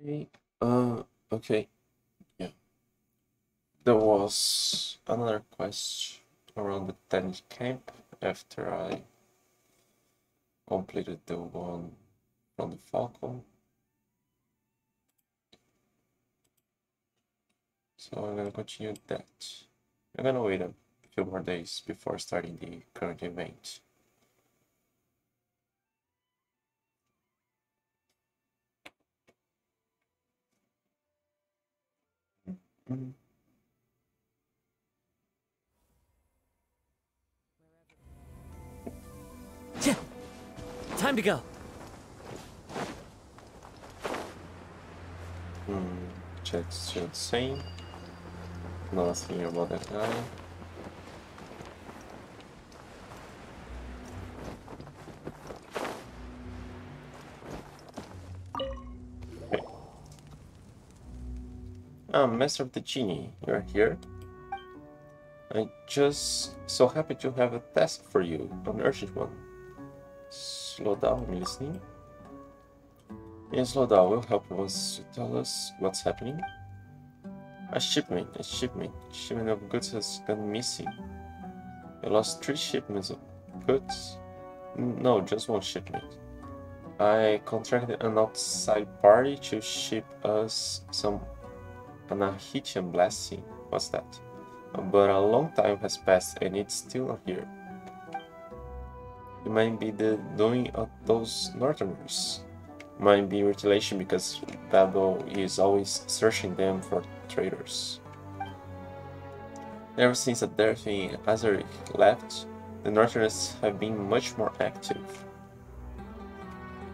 Okay. Uh, okay. Yeah. There was another quest around the Tanit camp after I completed the one from the Falcon. So I'm gonna continue that. I'm gonna wait a few more days before starting the current event. Time to go. Hmm, check still the same. Nothing about that guy. Ah, Master of the Genie, you're here. I'm just so happy to have a task for you, an urgent one. Slow down, I'm listening. Yes, slow down, will help us to tell us what's happening. A shipment, a shipment, shipment of goods has gone missing. We lost three shipments of goods. No, just one shipment. I contracted an outside party to ship us some Anahitian blessing. What's that? But a long time has passed and it's still here. It might be the doing of those northerners. Might be retaliation because Babel is always searching them for traitors. Ever since Aderthin Azaric left, the northerners have been much more active.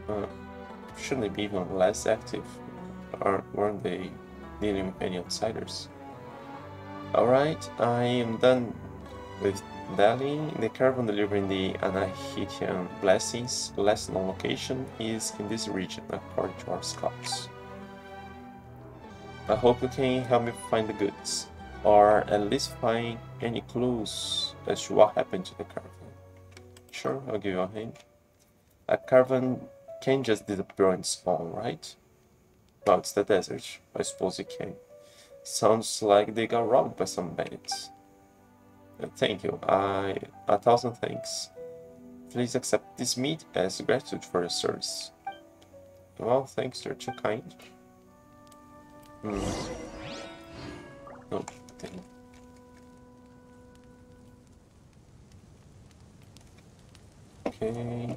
Uh, shouldn't they be even less active? Or weren't they dealing any outsiders? Alright, I am done with Delhi. The caravan delivering the Anahitian blessings, last known location, is in this region, according to our scouts. I hope you can help me find the goods, or at least find any clues as to what happened to the caravan. Sure, I'll give you a hand. A caravan can just disappear on its own, right? Well, it's the desert. I suppose it can. Sounds like they got robbed by some bandits. Uh, Thank you. I a thousand thanks. Please accept this meat as gratitude for your service. Well, thanks. You're too kind. Hmm. Oh, dang. Okay.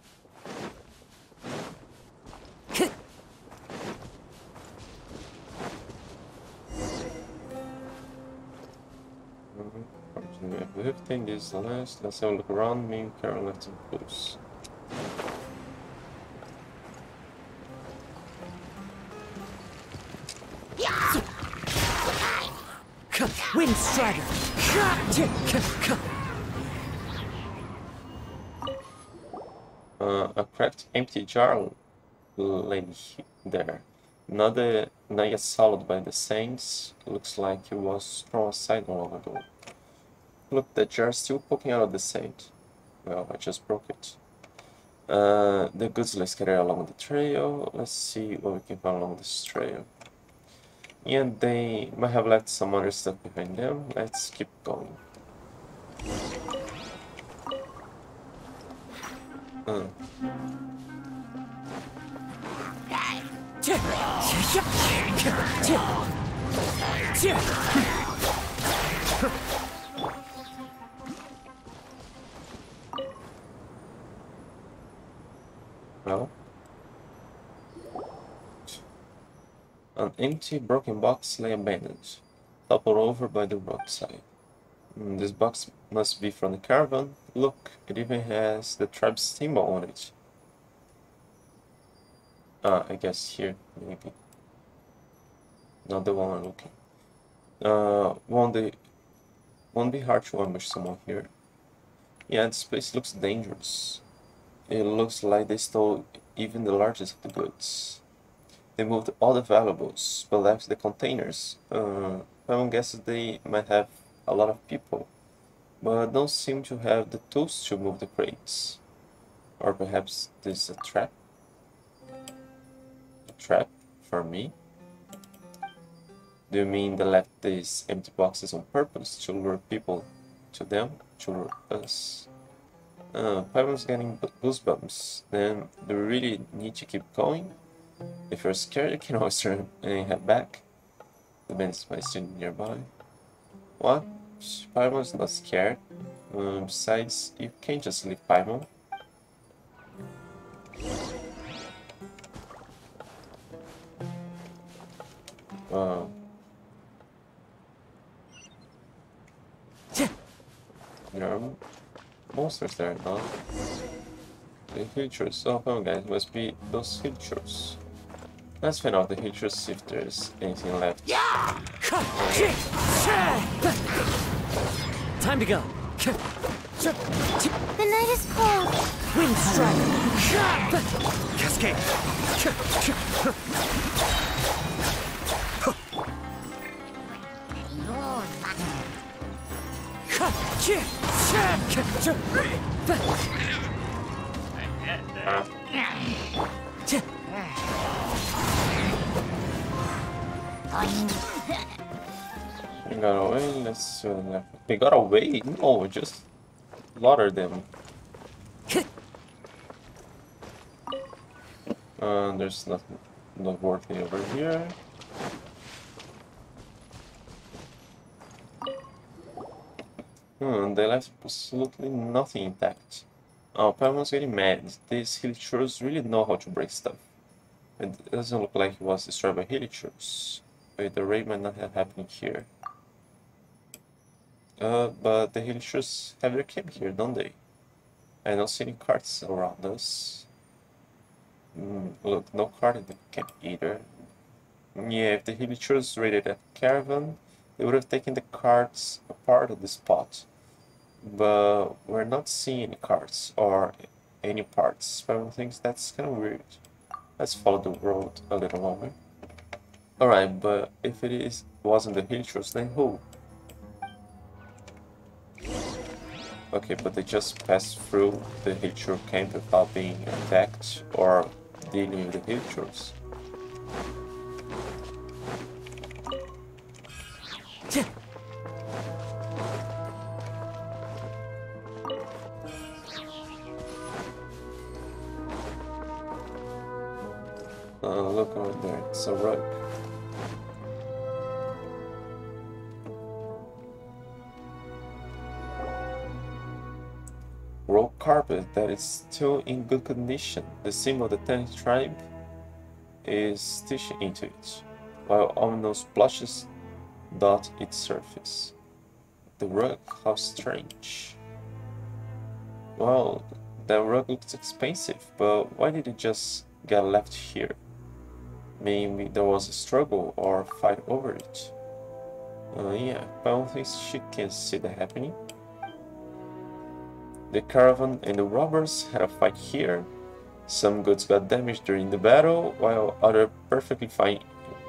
Continue uplifting this is the last. Let's have a look around me. Carol left some clues. Wind Strider. Uh, a cracked empty jar lay there. Not, a, not yet swallowed by the saints. Looks like it was thrown aside long ago. Look, the jar's still poking out of the sand. Well, I just broke it. Uh, the goods lay scattered along the trail. Let's see what we can find along this trail. Yeah, they might have left some other stuff behind them. Let's keep going. Uh, An empty, broken box lay abandoned, toppled over by the roadside. Mm, This box must be from the caravan. Look, it even has the tribe's symbol on it. Ah, I guess here, maybe. not the one I'm looking. Uh, won't they, won't be hard to ambush someone here. Yeah, this place looks dangerous. It looks like they stole even the largest of the goods. They moved all the valuables, but left the containers. Uh, I guess they might have a lot of people, but don't seem to have the tools to move the crates. Or perhaps this is a trap? A trap for me? Do you mean they left these empty boxes on purpose to lure people to them, to lure us? Uh, Paimon's getting goosebumps. Then do we really need to keep going? If you're scared, you can always turn and head back. The band's my student nearby. What? Paimon's not scared. Um, besides, you can't just leave Paimon. Uh, there are monsters there, no? The features. Oh, guys, must be those features. Let's find out the features, see if there's anything left. Yeah! Time to go. The night is cold. Wind Strider. Cascade. They got away, let's left. They got away? No, just slaughter them. Uh, there's nothing noteworthy over here. Hmm, they left absolutely nothing intact. Oh, Paimon's getting mad. These hilichurls really know how to break stuff. It doesn't look like it was destroyed by hilichurls. The raid might not have happened here. Uh, but the hilichurls have their camp here, don't they? I don't see any carts around us. Mm, look, no cart in the camp either. Yeah, if the hilichurls raided that caravan, they would have taken the carts apart of the spot but we're not seeing any cards or any parts. Paimon thinks that's kind of weird. Let's follow the road a little longer. Alright, but if it is wasn't the Hilichurls, then who? Okay, but they just passed through the Hilichurl camp without being attacked or dealing with the Hilichurls. Is still in good condition. The symbol of the Tanit tribe is stitched into it, while ominous blotches dot its surface. The rug, how strange. Well, that rug looks expensive, but why did it just get left here? Maybe there was a struggle or fight over it. Uh, yeah, I don't think she can see that happening. The caravan and the robbers had a fight here. Some goods got damaged during the battle, while other perfectly fine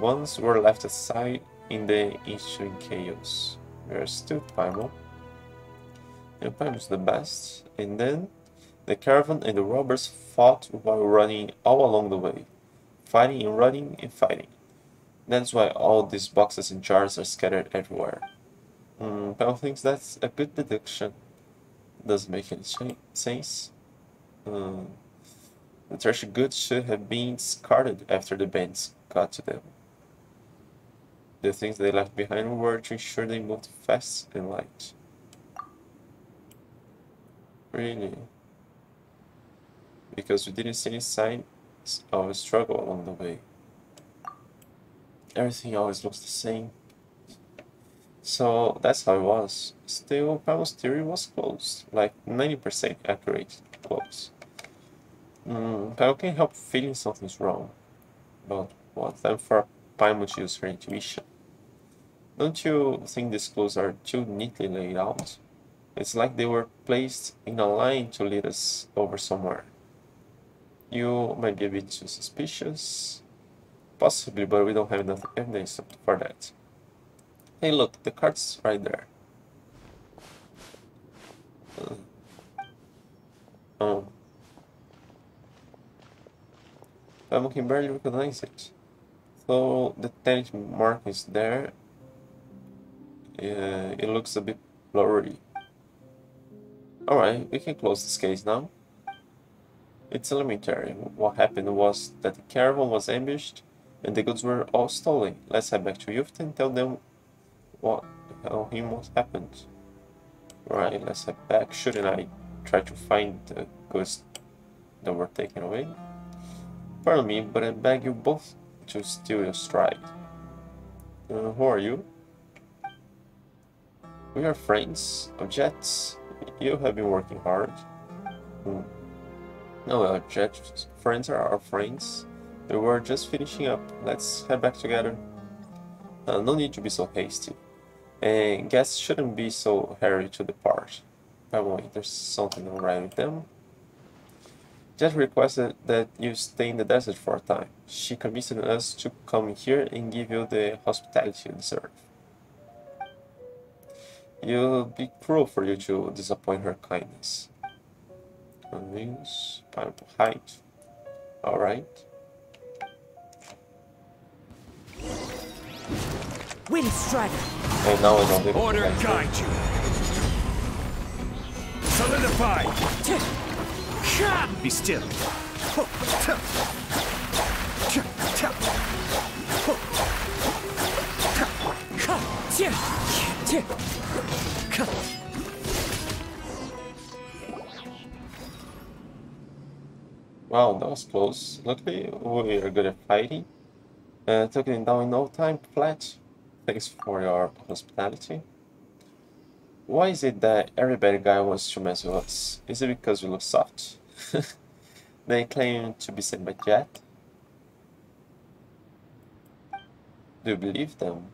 ones were left aside in the ensuing chaos. We're still Paimon. And Paimon's the best. And then the caravan and the robbers fought while running all along the way fighting and running and fighting. That's why all these boxes and jars are scattered everywhere. Mm, Pell thinks that's a good deduction. Doesn't make any sense. Um, the treasure goods should have been discarded after the bands got to them. The things they left behind were to ensure they moved fast and light. Really? Because we didn't see any sign always struggle along the way. Everything always looks the same. So that's how it was. Still, Paimon's theory was close, like 90% accurate, close. Mm, Paimon can't help feeling something's wrong. But what? Time for Paimon use her intuition. Don't you think these clues are too neatly laid out? It's like they were placed in a line to lead us over somewhere. You might be a bit too suspicious. Possibly, but we don't have enough evidence for that. Hey look, the card's right there. Uh, oh. I can barely recognize it. So the Tanit mark is there. Uh, it looks a bit blurry. Alright, we can close this case now. It's elementary. What happened was that the caravan was ambushed and the goods were all stolen. Let's head back to Youth and tell them what how him what happened. Right, let's head back. Shouldn't I try to find the goods that were taken away? Pardon me, but I beg you both to steal your stride. Uh, who are you? We are friends of Jeht's. You have been working hard. Hmm. No, well, Jeht's friends are our friends. We were just finishing up. Let's head back together. Uh, no need to be so hasty. And guests shouldn't be so hurried to depart. By the way, there's something wrong with them. Jeht requested that you stay in the desert for a time. She convinced us to come here and give you the hospitality you deserve. It would be cruel for you to disappoint her kindness. News, pineapple height. Alright. Wind Strider. And now I don't Order guide you. Solidify. Be still. Wow, that was close. Luckily, we are good at fighting. Uh, took it down in no time flat. Thanks for your hospitality. Why is it that every bad guy wants to mess with us? Is it because we look soft? they claim to be sent by Jeht. Do you believe them?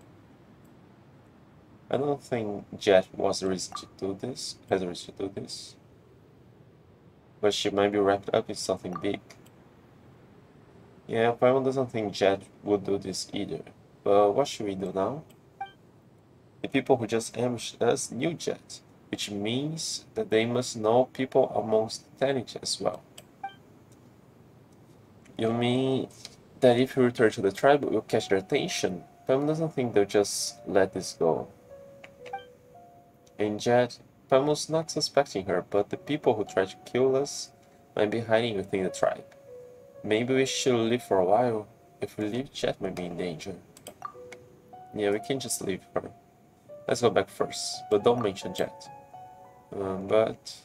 I don't think Jeht was the reason to do this, has a reason to do this. But she might be wrapped up in something big. Yeah, Paimon doesn't think Jeht would do this either. But what should we do now? The people who just ambushed us knew Jeht, which means that they must know people amongst the Tanit as well. You mean that if we return to the tribe, we'll catch their attention? Paimon doesn't think they'll just let this go. And Jeht, Paimon's not suspecting her, but the people who tried to kill us might be hiding within the tribe. Maybe we should leave for a while. If we leave, Jeht might be in danger. Yeah, we can just leave her. Let's go back first, but don't mention Jeht. Um, but...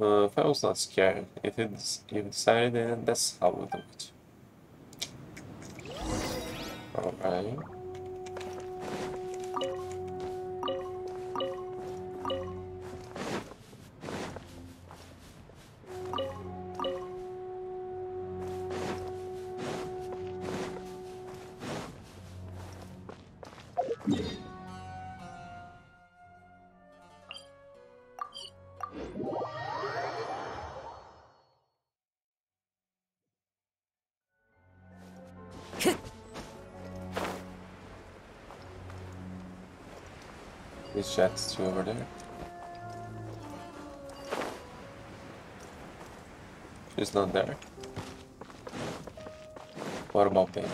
Uh, if I was not scared, if it's decided, then that's how it. Alright. Not there. What about Baby?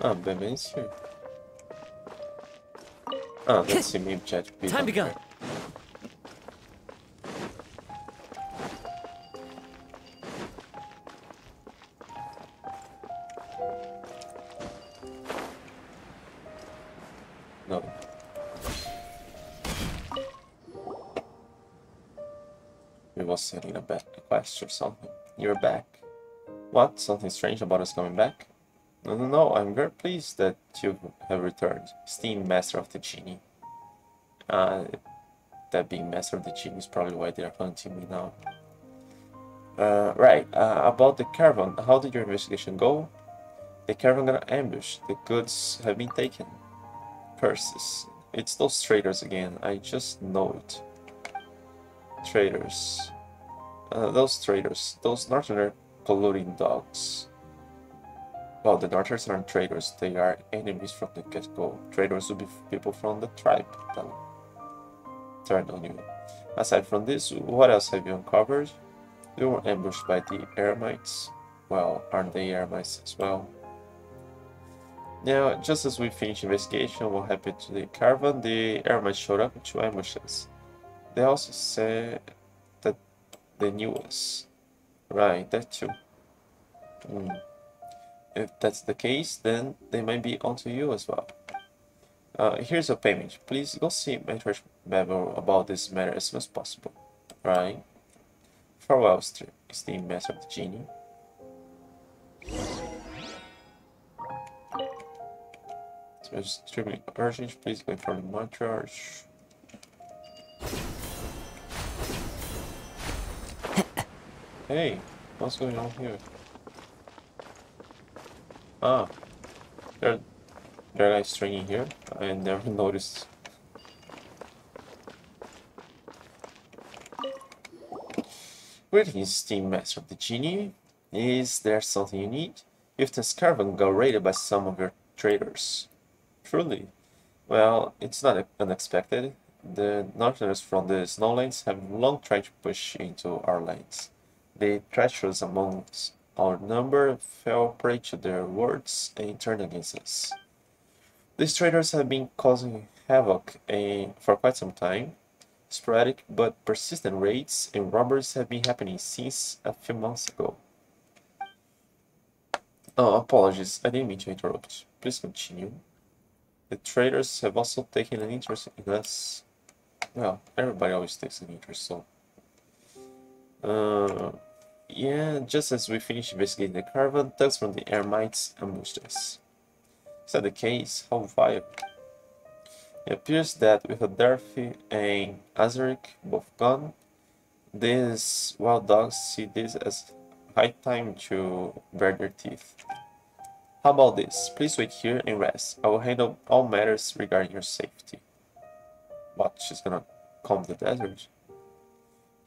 Ah, is here. Ah, let's see me. Time to go. Or something. You're back. What? Something strange about us coming back? No, no, no. I'm very pleased that you have returned. Steam Master of the Genie. Uh, that being Master of the Genie is probably why they're hunting me now. Uh, right, uh, about the caravan, how did your investigation go? The caravan got ambushed, the goods have been taken. Curses. It's those traitors again, I just know it. Traitors. Uh, those traitors, those northern polluting dogs. Well, the Northerners aren't traitors, they are enemies from the get-go. Traitors would be people from the tribe that turned on you. Aside from this, what else have you uncovered? We were ambushed by the Eremites. Well, aren't they Eremites as well? Now, just as we finished investigation what happened to the caravan, the Eremites showed up to ambush us. They also said they knew us. Right, that too. Hmm. If that's the case, then they might be onto you as well. Uh, here's a payment. Please go see Matriarch Babel about this matter as soon as possible. Right? Farewell, Steam Master of the Genie. So It's extremely urgent. Please go for the Matriarch. Hey, what's going on here? Ah, there, there are guys training here. I never noticed. Greetings, Steam Master of the Genie. Is there something you need? If this caravan got raided by some of your traders. Truly. Well, it's not unexpected. The northerners from the snowlands have long tried to push into our lands. The treacherous amongst our number fell prey to their words and turned against us. These traders have been causing havoc for quite some time. Sporadic but persistent raids and robberies have been happening since a few months ago. Oh, apologies, I didn't mean to interrupt. Please continue. The traders have also taken an interest in us. Well, everybody always takes an interest, so... Uh, yeah, just as we finished investigating the caravan, thugs from the Eremites ambushed us. Is that the case? How vile. It appears that with a Adarthi and Azaric both gone, these wild dogs see this as high time to bare their teeth. How about this? Please wait here and rest. I will handle all matters regarding your safety. What, she's gonna calm the desert?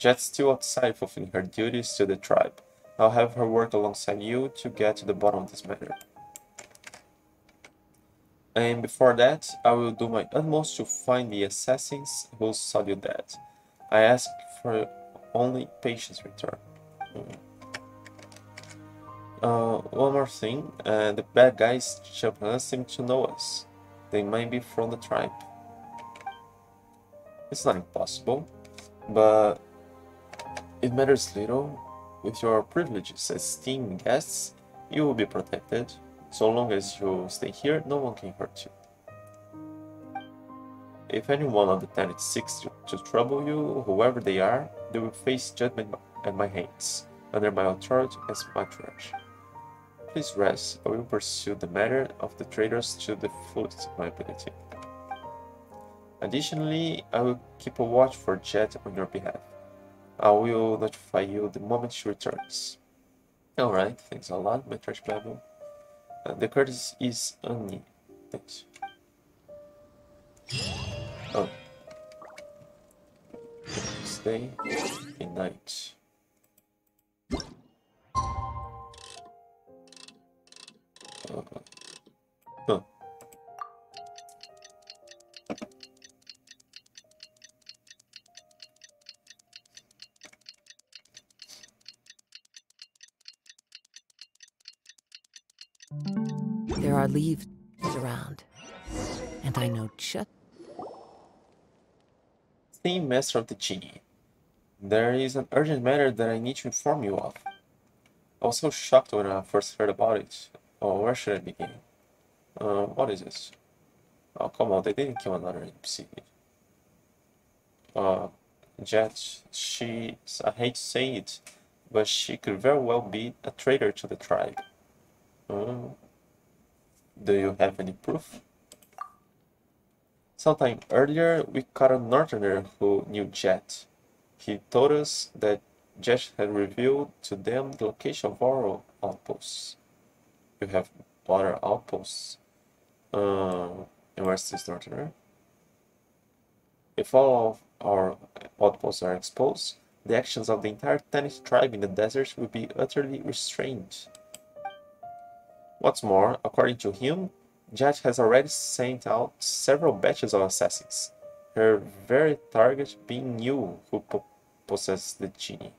Jeht's still outside fulfilling her duties to the tribe. I'll have her work alongside you to get to the bottom of this matter. And before that, I will do my utmost to find the assassins who saw you dead. I ask for only patience return. Mm. Uh, one more thing, uh, the bad guys Japan seem to know us. They might be from the tribe. It's not impossible, but it matters little. With your privileges as steam guests, you will be protected. So long as you stay here, no one can hurt you. If anyone on the planet seeks to, to trouble you, whoever they are, they will face judgment at my hands, under my authority as matriarch. Please rest, I will pursue the matter of the traitors to the fullest of my ability. Additionally, I will keep a watch for Jeht on your behalf. I will notify you the moment she returns. Alright, thanks a lot, Matriarch Babel. Uh, the courtesy is only. Thanks. Oh. Stay in night. Uh, are leaves around, and I know just. Steam Master of the Genie. There is an urgent matter that I need to inform you of. I was so shocked when I first heard about it. Oh, where should I begin? Uh, what is this? Oh, come on, they didn't kill another NPC. Uh, Jeht, she, I hate to say it, but she could very well be a traitor to the tribe. Uh, do you have any proof? Sometime earlier, we caught a northerner who knew Jeht. He told us that Jeht had revealed to them the location of our outposts. You have other outposts. Uh, and where's this northerner? If all of our outposts are exposed, the actions of the entire Tanit tribe in the deserts will be utterly restrained. What's more, according to him, Jeht has already sent out several batches of assassins, her very target being you who po possess the genie.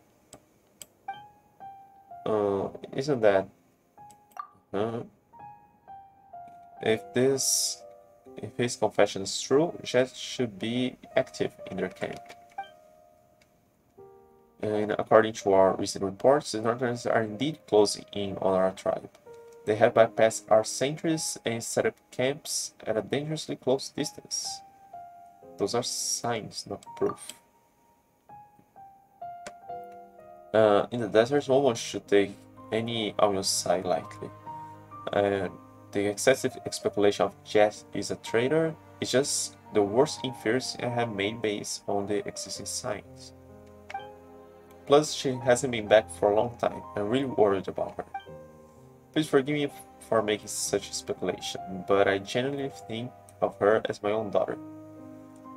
Uh, isn't that... Uh, if this... If his confession is true, Jeht should be active in their camp. And according to our recent reports, the Northerners are indeed closing in on our tribe. They have bypassed our sentries and set up camps at a dangerously close distance. Those are signs, not proof. Uh, in the desert, no one should take any on your side lightly. Uh, the excessive speculation of Jeht is a traitor is just the worst inference I have made based on the existing signs. Plus, she hasn't been back for a long time. I'm really worried about her. Please forgive me for making such a speculation, but I genuinely think of her as my own daughter.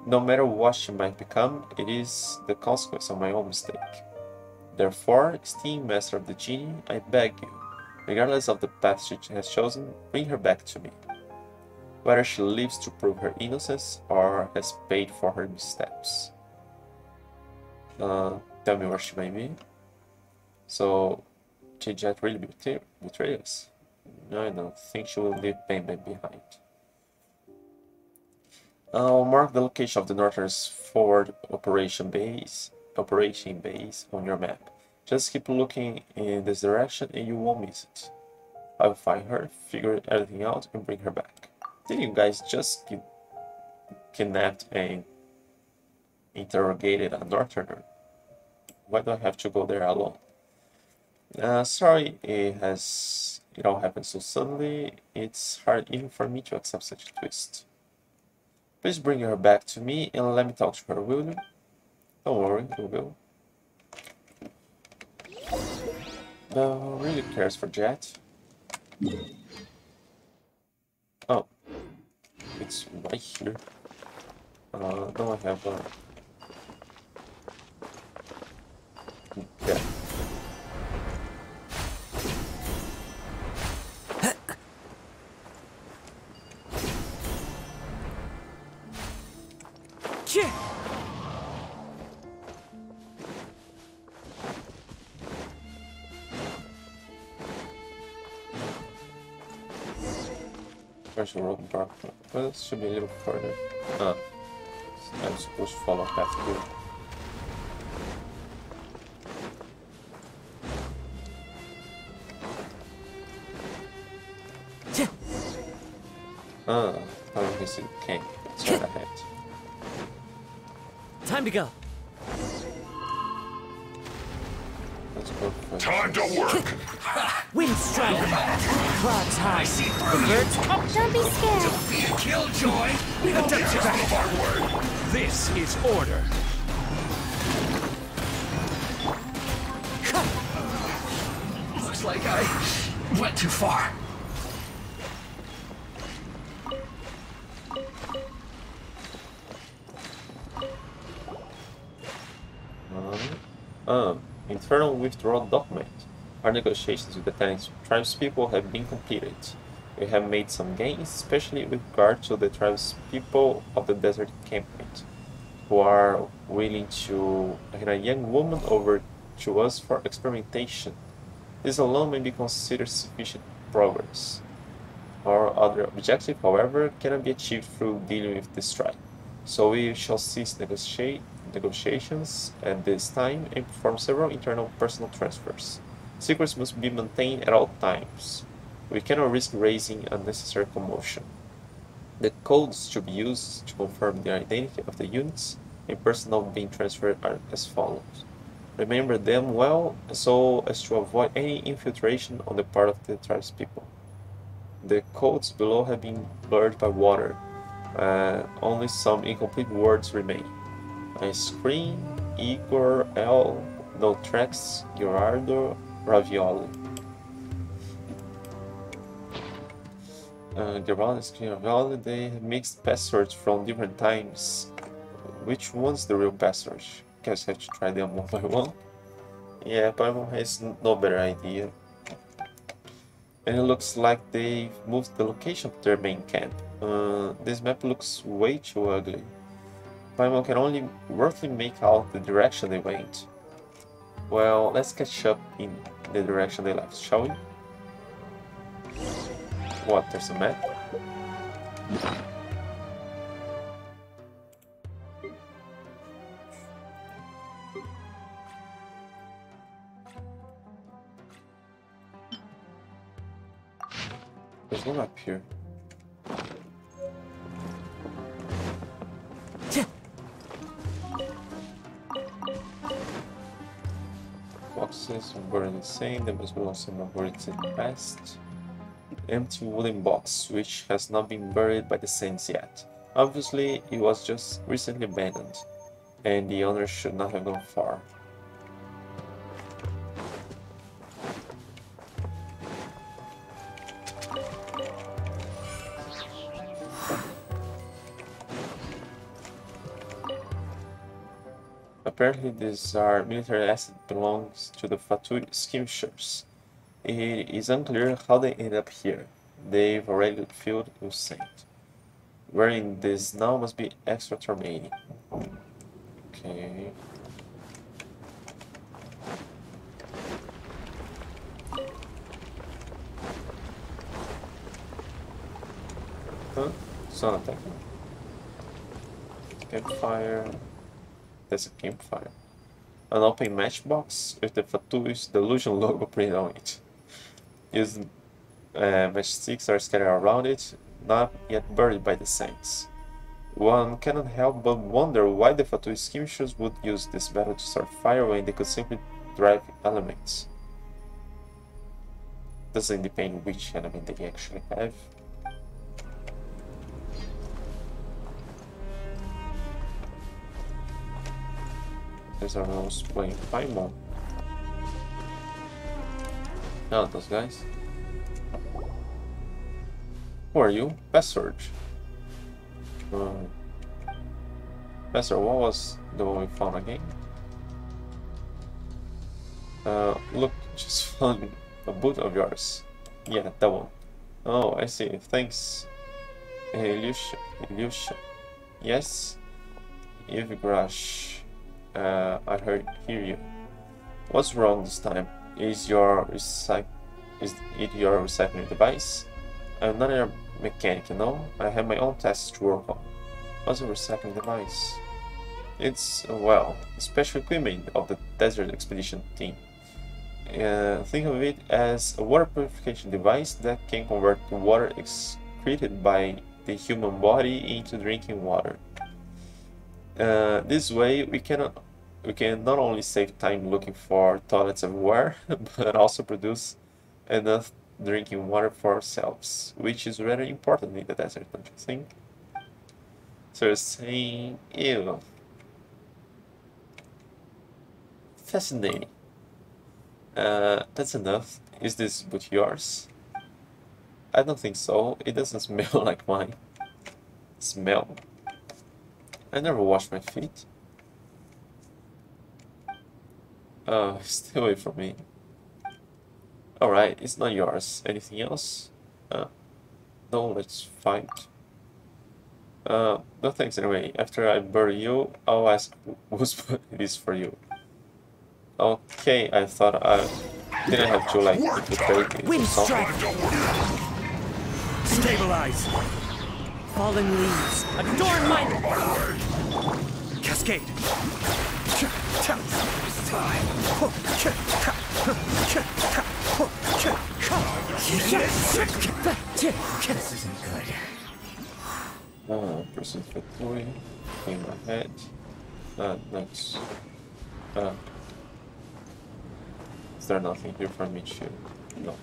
No matter what she might become, it is the consequence of my own mistake. Therefore, esteemed Master of the Genie, I beg you, regardless of the path she has chosen, bring her back to me. Whether she lives to prove her innocence or has paid for her missteps. Uh, tell me where she may be. So, Jeht really betray, betray us? I don't think she will leave Paimon behind. I'll mark the location of the Northern's forward operation base, operation base on your map. Just keep looking in this direction and you won't miss it. I'll find her, figure everything out, and bring her back. Did you guys just get kidnapped and interrogated a Northerner? Why do I have to go there alone? Uh, sorry, it has it all happened so suddenly. It's hard even for me to accept such a twist. Please bring her back to me and let me talk to her, will you? Don't worry, we will. No really cares for Jeht. Oh, it's right here. Uh, no, I have uh, Road. Well, it should be a little further. Ah. I'm supposed to follow path here. Ah, I guess it came. Straight ahead. Time to go. Let's go for Time to work. Wind strike. Clouds high. see The birds come. Don't be scared. Don't be a killjoy. We don't get some of our word. This is order. Looks like I went too far. Um, internal withdrawal document. Our negotiations with the Tanit tribespeople have been completed. We have made some gains, especially with regard to the tribespeople of the desert encampment, who are willing to hand a young woman over to us for experimentation. This alone may be considered sufficient progress. Our other objective, however, cannot be achieved through dealing with this tribe, so we shall cease negotiate negotiations at this time and perform several internal personal transfers. Secrets must be maintained at all times. We cannot risk raising unnecessary commotion. The codes to be used to confirm the identity of the units and personnel being transferred are as follows. Remember them well so as to avoid any infiltration on the part of the tribespeople. The codes below have been blurred by water. Uh, only some incomplete words remain. I scream Igor L no tracks, Gerardo, Ravioli. Uh, Gerardo and Ravioli, they mixed passwords from different times. Which one's the real password? Guess I have to try them one by one. Yeah, Paimon has no better idea. And it looks like they've moved the location of their main camp. Uh, this map looks way too ugly. Paimon can only roughly make out the direction they went. Well, let's catch up in the direction they left, shall we? What, there's a map? There's no map here. Boxes buried insane, there must be some buried in the past. Empty wooden box, which has not been buried by the saints yet. Obviously, it was just recently abandoned, and the owner should not have gone far. Apparently these are military assets belongs to the Fatui ships. It is unclear how they ended up here. They've already filled with saint. Wearing this now must be extra remaining. Okay. Huh? Sun attacking. Campfire. There's a campfire. An open matchbox with the Fatuus Delusion logo printed on it. Used uh, matchsticks are scattered around it, not yet buried by the saints. One cannot help but wonder why the Fatui skirmishers would use this battle to start fire when they could simply drive elements. Doesn't depend which element they actually have. There's our mouse playing Paimon. Oh, those guys. Who are you? Password. Um, Pastor, what was the one we found again? Uh, look, just found a boot of yours. Yeah, that one. Oh, I see. Thanks, Ilyusha. Ilyusha. Yes, Yevgrash. Uh, I heard hear you. What's wrong this time? Is your is it your recycling device? I'm not a mechanic, you know. I have my own tests to work on. What's a recycling device? It's uh, well, special equipment of the desert expedition team. Uh, think of it as a water purification device that can convert the water excreted by the human body into drinking water. Uh, this way, we can we can not only save time looking for toilets everywhere, but also produce enough drinking water for ourselves, which is very important in the desert, don't you think? So you're saying, ew. Fascinating. Uh, that's enough. Is this boot yours? I don't think so. It doesn't smell like mine. Smell. I never wash my feet. Uh, stay away from me. Alright, it's not yours. Anything else? Uh, no, let's fight. Uh, no thanks anyway. After I bury you, I'll ask whose it is for you. Okay, I thought I didn't have to like infiltrate it or Wind something. strike! Stabilize! Fallen leaves. Adorn my... Cascade! This isn't good. Uh, person victory. Clean my head. Uh, next. Uh, is there nothing here for me to? No.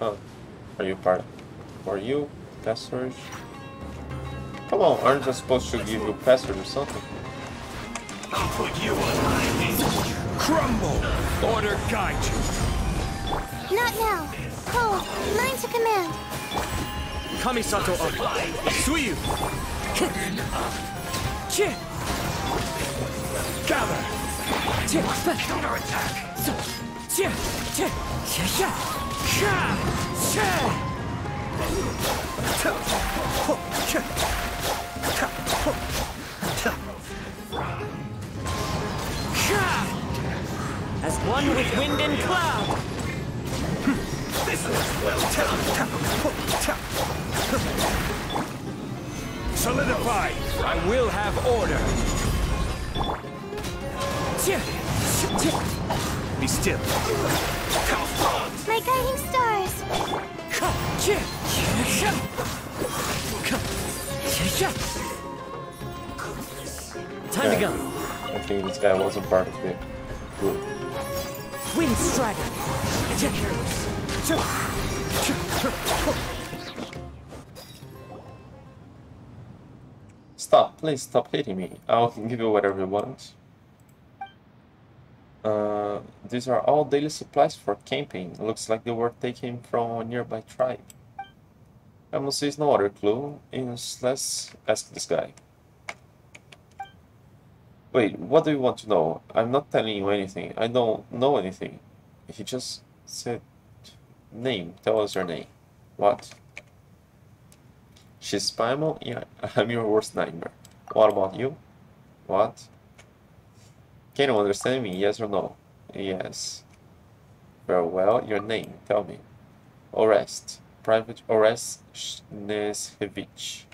Oh, are you part? For you, password? Come on, aren't I supposed to give you password or something? I'll put you on my crumble. Order guide you. Not now. Cole, mine to command. Kamisato up. Suyu. Chi. Gather. Chi. Counterattack. As one with wind and cloud. Solidify. I will have order. Chi. Chi. Be still. My guiding stars. Chi. Chi. Time to go. I think this guy wasn't part of the group. Wind Strider. Stop, please stop hitting me. I'll give you whatever you want. Uh, these are all daily supplies for camping. Looks like they were taken from a nearby tribe. I must use no other clue. Let's ask this guy. Wait, what do you want to know? I'm not telling you anything. I don't know anything. He just said name. Tell us your name. What? She's Paimon? Yeah, I'm your worst nightmare. What about you? What? Can you understand me? Yes or no? Yes. Very well, your name, tell me. Orest. Private Orest Nesevich.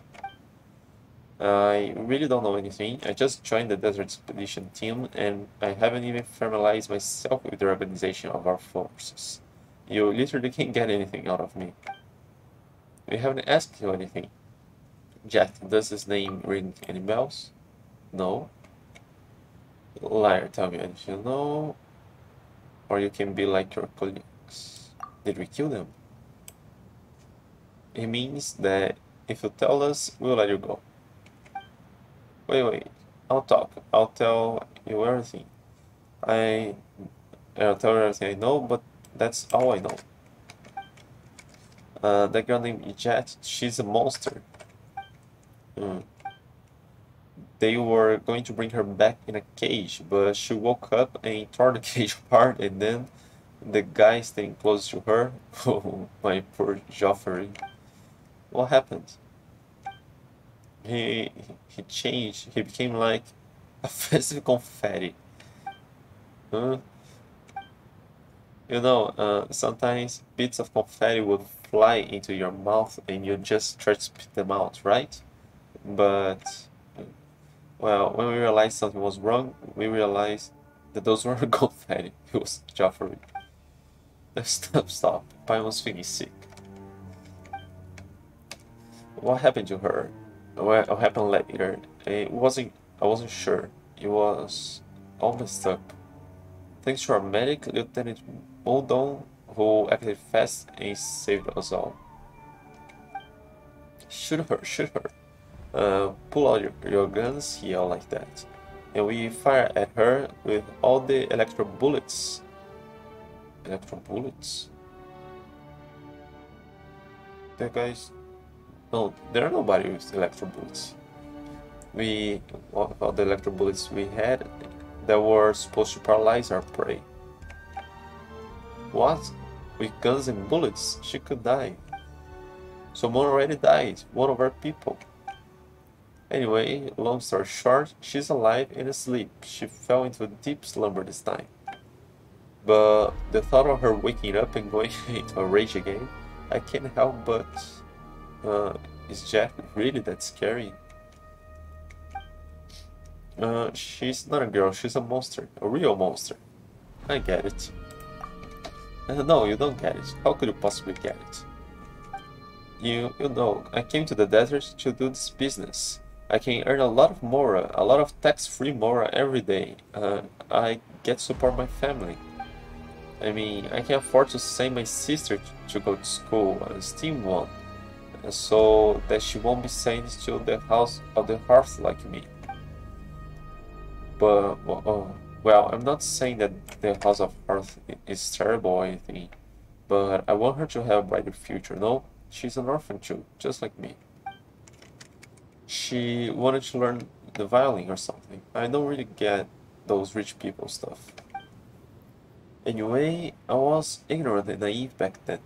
I really don't know anything. I just joined the Desert Expedition team and I haven't even familiarized myself with the organization of our forces. You literally can't get anything out of me. We haven't asked you anything. Jack, does his name ring any bells? No. Liar, tell me if you know. Or you can be like your colleagues. Did we kill them? It means that if you tell us, we'll let you go. Wait, wait. I'll talk. I'll tell you everything. I... I'll tell you everything I know, but that's all I know. Uh, that girl named Jeht, she's a monster. Hmm. They were going to bring her back in a cage, but she woke up and tore the cage apart, and then the guy staying close to her. Oh, my poor Joffrey. What happened? He he changed. He became like a festive confetti. Huh? You know, uh, sometimes bits of confetti would fly into your mouth and you just try to spit them out, right? But, well, when we realized something was wrong, we realized that those weren't confetti. It was Joffrey. Stop, stop. Paimon's feeling sick. What happened to her? What happened later? It wasn't. I wasn't sure. It was all messed up. Thanks to our medic, Lieutenant Moldon, who acted fast and saved us all. Shoot her! Shoot her! Uh, pull out your, your guns, he yelled like that. And we fire at her with all the electro bullets. Electro bullets? The guys. No, there are nobody with electro bullets. We. All the electro bullets we had that were supposed to paralyze our prey. What? With guns and bullets, she could die. Someone already died, one of our people. Anyway, long story short, she's alive and asleep. She fell into a deep slumber this time. But the thought of her waking up and going into a rage again, I can't help but. Uh, is Jack really that scary? Uh, she's not a girl, she's a monster. A real monster. I get it. Uh, no, you don't get it. How could you possibly get it? You, you know, I came to the desert to do this business. I can earn a lot of mora, a lot of tax-free mora every day. Uh, I get to support my family. I mean, I can afford to send my sister to go to school, a STEAM one, uh, so that she won't be sent to the house of the hearth like me. But, oh, oh, Well, I'm not saying that the House of Earth i- is terrible or anything, but I want her to have a brighter future. No, she's an orphan too, just like me. She wanted to learn the violin or something. I don't really get those rich people stuff. Anyway, I was ignorant and naive back then.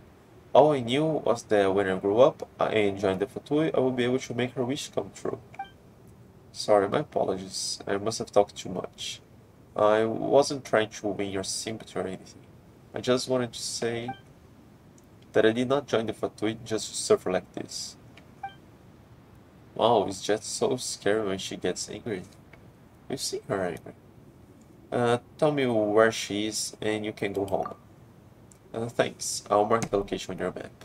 All I knew was that when I grew up and joined the Fatui, I would be able to make her wish come true. Sorry, my apologies. I must have talked too much. I wasn't trying to win your sympathy or anything. I just wanted to say that I did not join the Fatui just to suffer like this. Wow, it's just so scary when she gets angry. You've seen her angry. Uh, tell me where she is and you can go home. Uh, thanks. I'll mark the location on your map.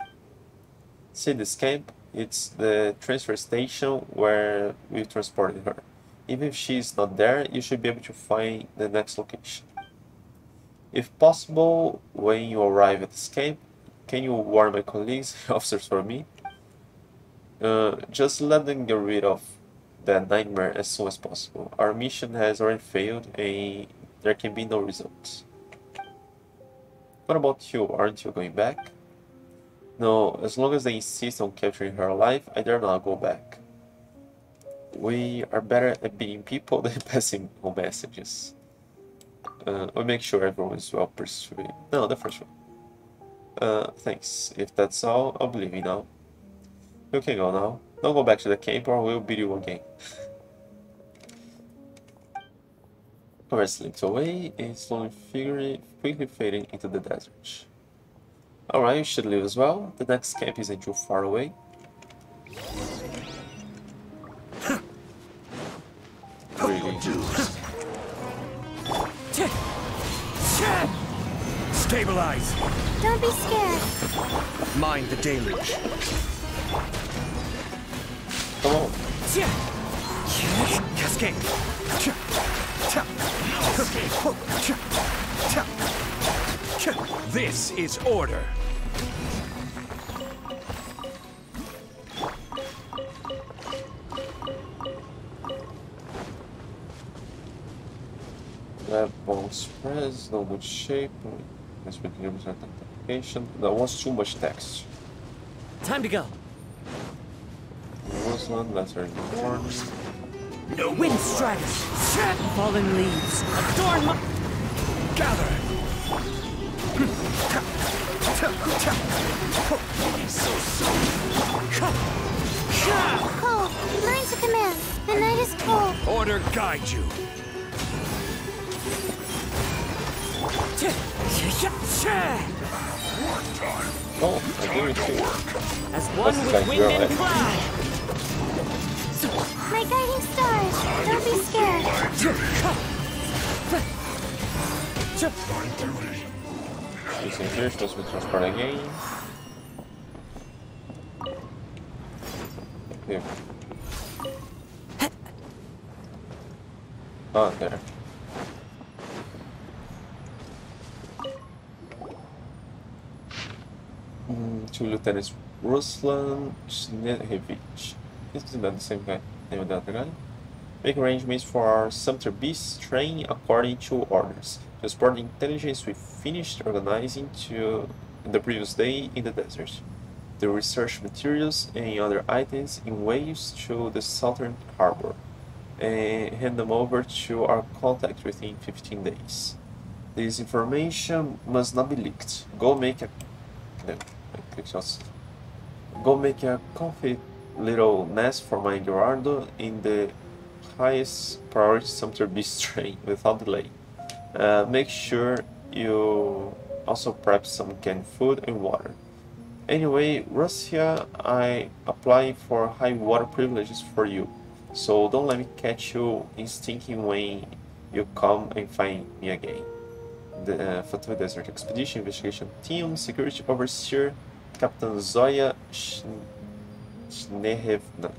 See this camp? It's the transfer station where we transported her. Even if she's not there, you should be able to find the next location. If possible, when you arrive at this camp, can you warn my colleagues, officers for me? Uh, just let them get rid of that nightmare as soon as possible. Our mission has already failed and there can be no results. What about you? Aren't you going back? No, as long as they insist on capturing her alive, I dare not go back. We are better at beating people than passing on messages. Uh, we'll make sure everyone is well persuaded. No, the first one. Uh, thanks. If that's all, I'll be leaving now. You can go now. Don't go back to the camp or we'll beat you again. Alright, slipped away and slowly figuring, quickly fading into the desert. Alright, you should leave as well. The next camp isn't too far away. Really? Stabilize. Don't be scared. Mind the deluge. Come on. Cascade. This is order. That bone spreads, no good shape. Let's begin with identification. That was too much text. Time to go. Rosalind, letter born. Wind strikes. Fallen leaves. Adorn my... Gather. Cold. Mine's a command. The night is cold. Order guide you. Oh, I do it too. As one with like wind and head. cloud. My guiding stars. Don't be scared. Using here, supposed to be transport again. Here. Oh, there. Mm, to Lieutenant Ruslan Snehevich. Isn't that the same guy? Other guy? Make arrangements for our Sumpter Beast train according to orders. Transport intelligence we finished organizing to the previous day in the desert. The research materials and other items in waves to the southern harbor and hand them over to our contact within 15 days. This information must not be leaked. Go make a no. Go make a comfy little nest for my Gerardo in the highest priority Sumpter Beast train without delay. Uh, make sure you also prep some canned food and water. Anyway, Russia, I apply for high water privileges for you, so don't let me catch you in stinking when you come and find me again. The uh, Fatui Desert Expedition Investigation Team Security Overseer Captain Zoya Schn- Schneehevner.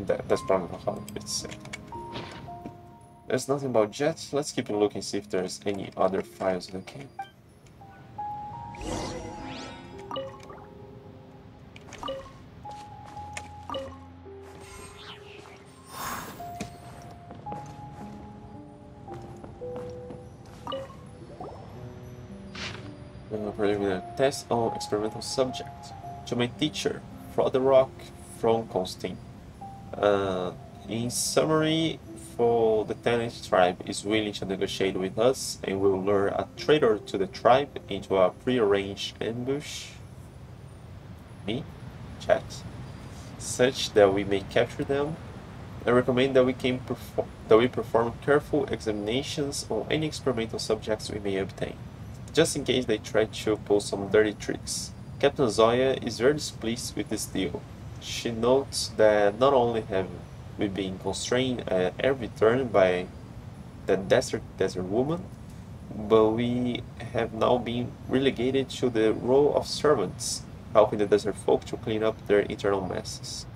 That, that's probably how it's said. There's nothing about jets. Let's keep looking, see if there's any other files in the camp. Uh, a test on experimental subject to my teacher Froderick from Constantine. Uh, in summary, for the Tanit tribe is willing to negotiate with us and will lure a traitor to the tribe into a prearranged ambush. Me? Chat. Such that we may capture them. I recommend that we can perform that we perform careful examinations on any experimental subjects we may obtain, just in case they try to pull some dirty tricks. Captain Zoya is very displeased with this deal. She notes that not only have we been constrained at every turn by the desert desert woman, but we have now been relegated to the role of servants, helping the desert folk to clean up their internal messes,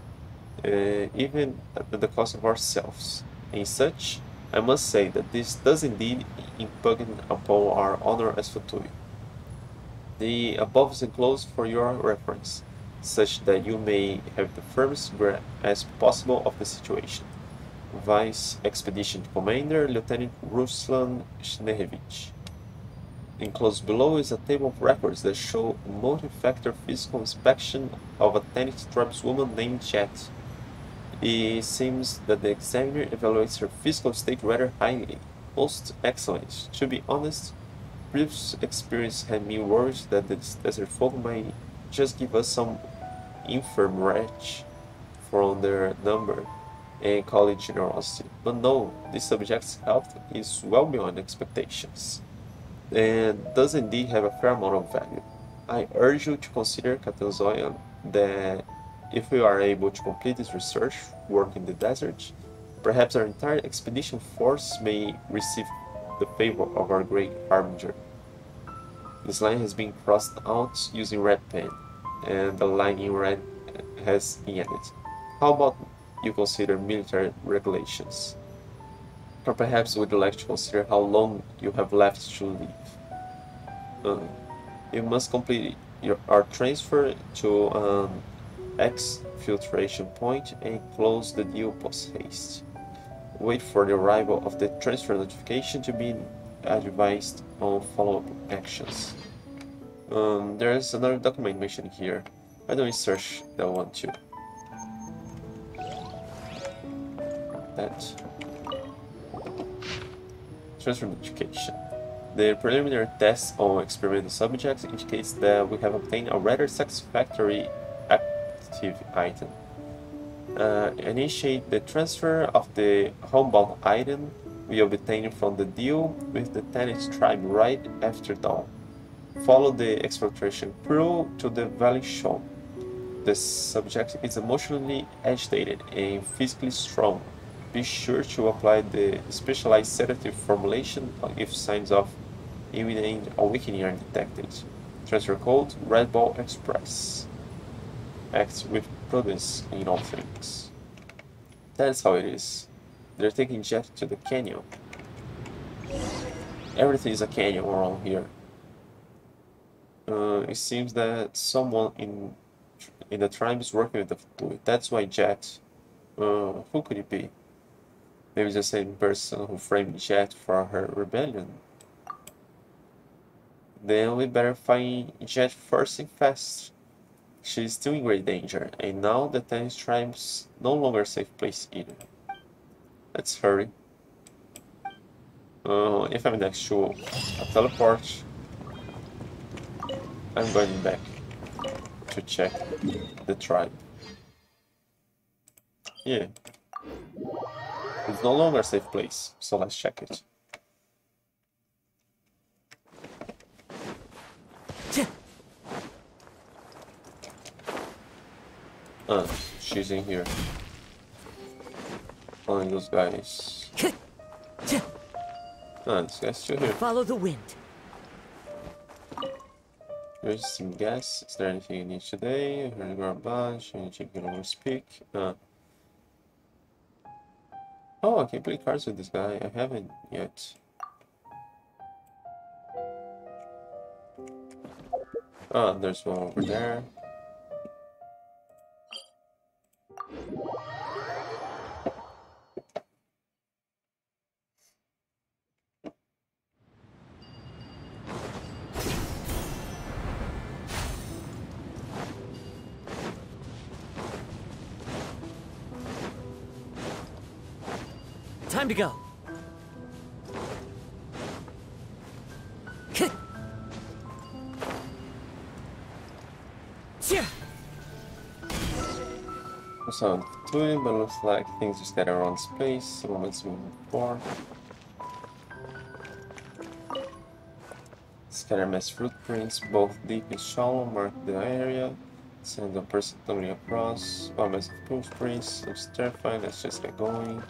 uh, even at the cost of ourselves. In such, I must say that this does indeed impugn upon our honor as Fatui. The above is enclosed for your reference such that you may have the firmest grasp as possible of the situation. Vice Expedition Commander Lieutenant Ruslan Schneevich. Enclosed below is a table of records that show a multi-factor physical inspection of a Tanit tribeswoman named Jeht. It seems that the examiner evaluates her physical state rather highly. Most excellent. To be honest, previous experience had me worried that the desert folk might just give us some infirm wretch from their number and call it generosity. But no, this subject's health is well beyond expectations and does indeed have a fair amount of value. I urge you to consider Captain Zoya that if we are able to complete this research work in the desert, perhaps our entire expedition force may receive the favor of our great harbinger. This line has been crossed out using red pen, and the line in red has been added. How about you consider military regulations? Or perhaps would you like to consider how long you have left to live? Uh, you must complete your, our transfer to an exfiltration point and close the deal post haste. Wait for the arrival of the transfer notification to be advised on follow-up actions. Um, there is another document mentioned here. I don't search that one too. That. Transfer education. The preliminary test on experimental subjects indicates that we have obtained a rather satisfactory active item. Uh, initiate the transfer of the homebound item we obtained from the deal with the Tanit tribe right after dawn. Follow the exfiltration crew to the valley shown. The subject is emotionally agitated and physically strong. Be sure to apply the specialized sedative formulation if signs of imminent awakening are detected. Transfer code Red Ball Express. Act with prudence in all things. That's how it is. They're taking Jeht to the canyon. Everything is a canyon around here. Uh, it seems that someone in in the tribe is working with the fluid. That's why Jeht. Uh, who could it be? Maybe the same person who framed Jeht for her rebellion. Then we better find Jeht first and fast. She's still in great danger, and now the Tanit tribe's no longer a safe place either. Let's hurry. Uh, if I'm next to a teleport, I'm going back to check the tribe. Yeah. It's no longer a safe place, so let's check it. Ah, she's in here. Following those guys. Ah, this guy's still here. Follow the wind. There's some gas. Is there anything you need today? I Heard garbage. You can over speak? Uh. Oh, I can play cards with this guy. I haven't yet. Ah, there's one over there. So twin, but looks like things just scatter around space. Some moments moving forward. Scatter mass footprints, both deep and shallow, mark the area. Send a person coming across. One massive footprints. Looks terrifying. Let's just get going.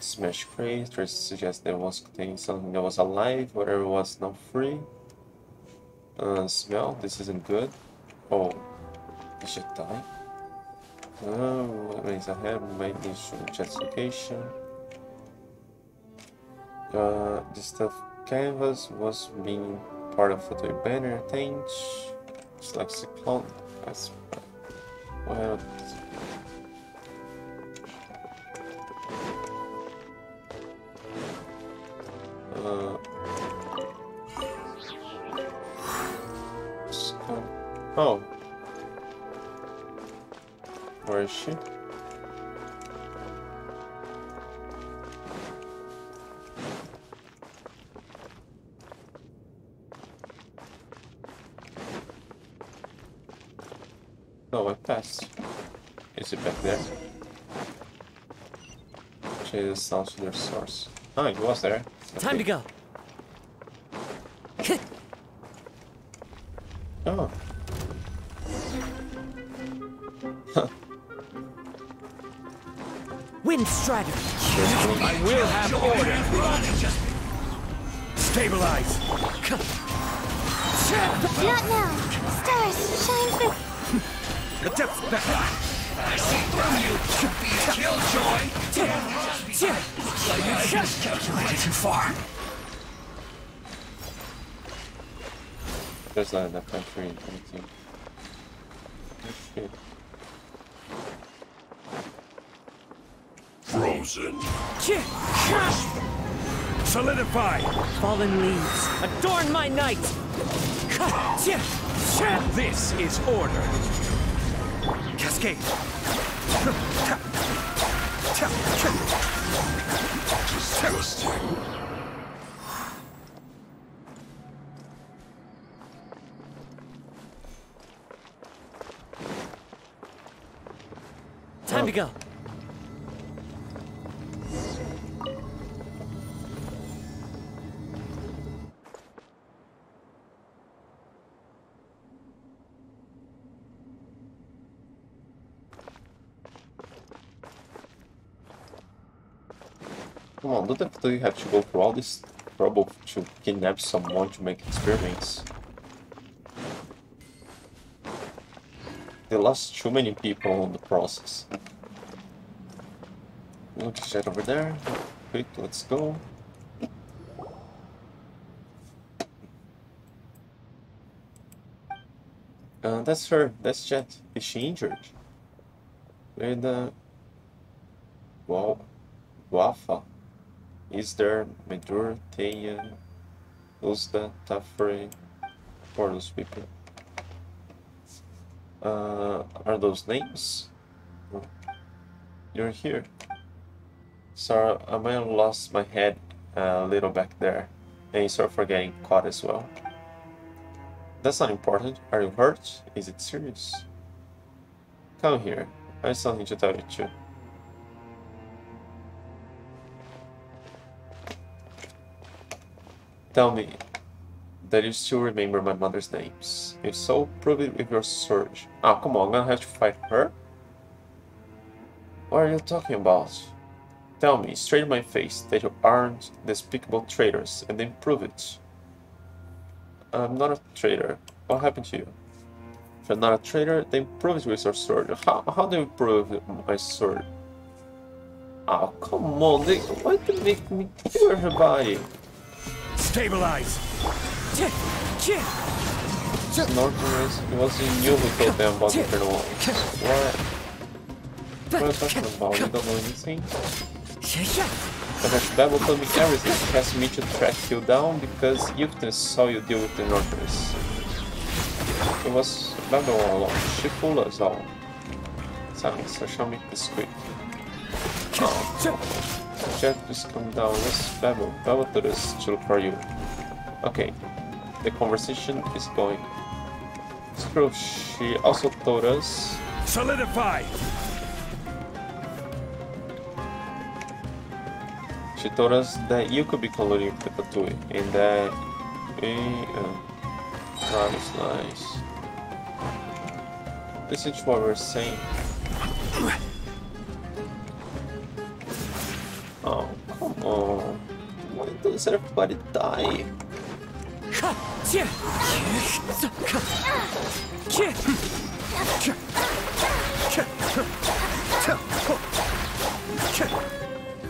Smash crate. To suggest there was containing something that was alive, whatever was not free. Uh, smell. This isn't good. Oh, die. Oh, what means I have this chest location. Uh, the stuff canvas was being part of the banner thing. It's like cyclone. That's well. The sounds to source. Ah, it was there. Time to go. Oh. Wind Strider. I will have order. Stabilize. Not now. Stars, shine through. The depths back. I just calculated too far. There's not enough time for anything. Oh, shit. Frozen. Solidify. Fallen leaves. Adorn my night. This is order. Cascade. Time to go. Come on, don't have to go through all this trouble to kidnap someone to make experiments. They lost too many people on the process. Look at that over there. Quick, let's go. Uh, that's her. That's Jeht. Is she injured? Where the... Wow. Wafa. Is there Medur, Teia, Uzda, Tafre, for those people? Uh, are those names? You're here. Sorry, I might have lost my head a little back there, and sorry for getting caught as well. That's not important. Are you hurt? Is it serious? Come here. I have something to tell you too. Tell me that you still remember my mother's names. If so, prove it with your sword. Ah, come on, I'm gonna have to fight her? What are you talking about? Tell me, straight in my face, that you aren't despicable traitors, and then prove it. I'm not a traitor. What happened to you? If you're not a traitor, then prove it with your sword. How, how do you prove my sword? Oh, come on, they, why do they make me kill everybody? Stabilize. Northerners, it wasn't you who told them about the Eternal Ones. What? What are you talking about? You don't know anything? But that Babel told me everything. He asked me to track you down because Euctus saw you deal with the Northerners. It was Babel all along. She fooled us all. Silence, I shall make this quick. Oh. Jeht, please come down. Let's babble. Babel to this to look for you. Okay. The conversation is going. Screw, she also told us Solidify! She told us that you could be colluding with the Fatui and that we. Uh, nice, nice. Listen to what we're saying. Oh, come on. Why does everybody die?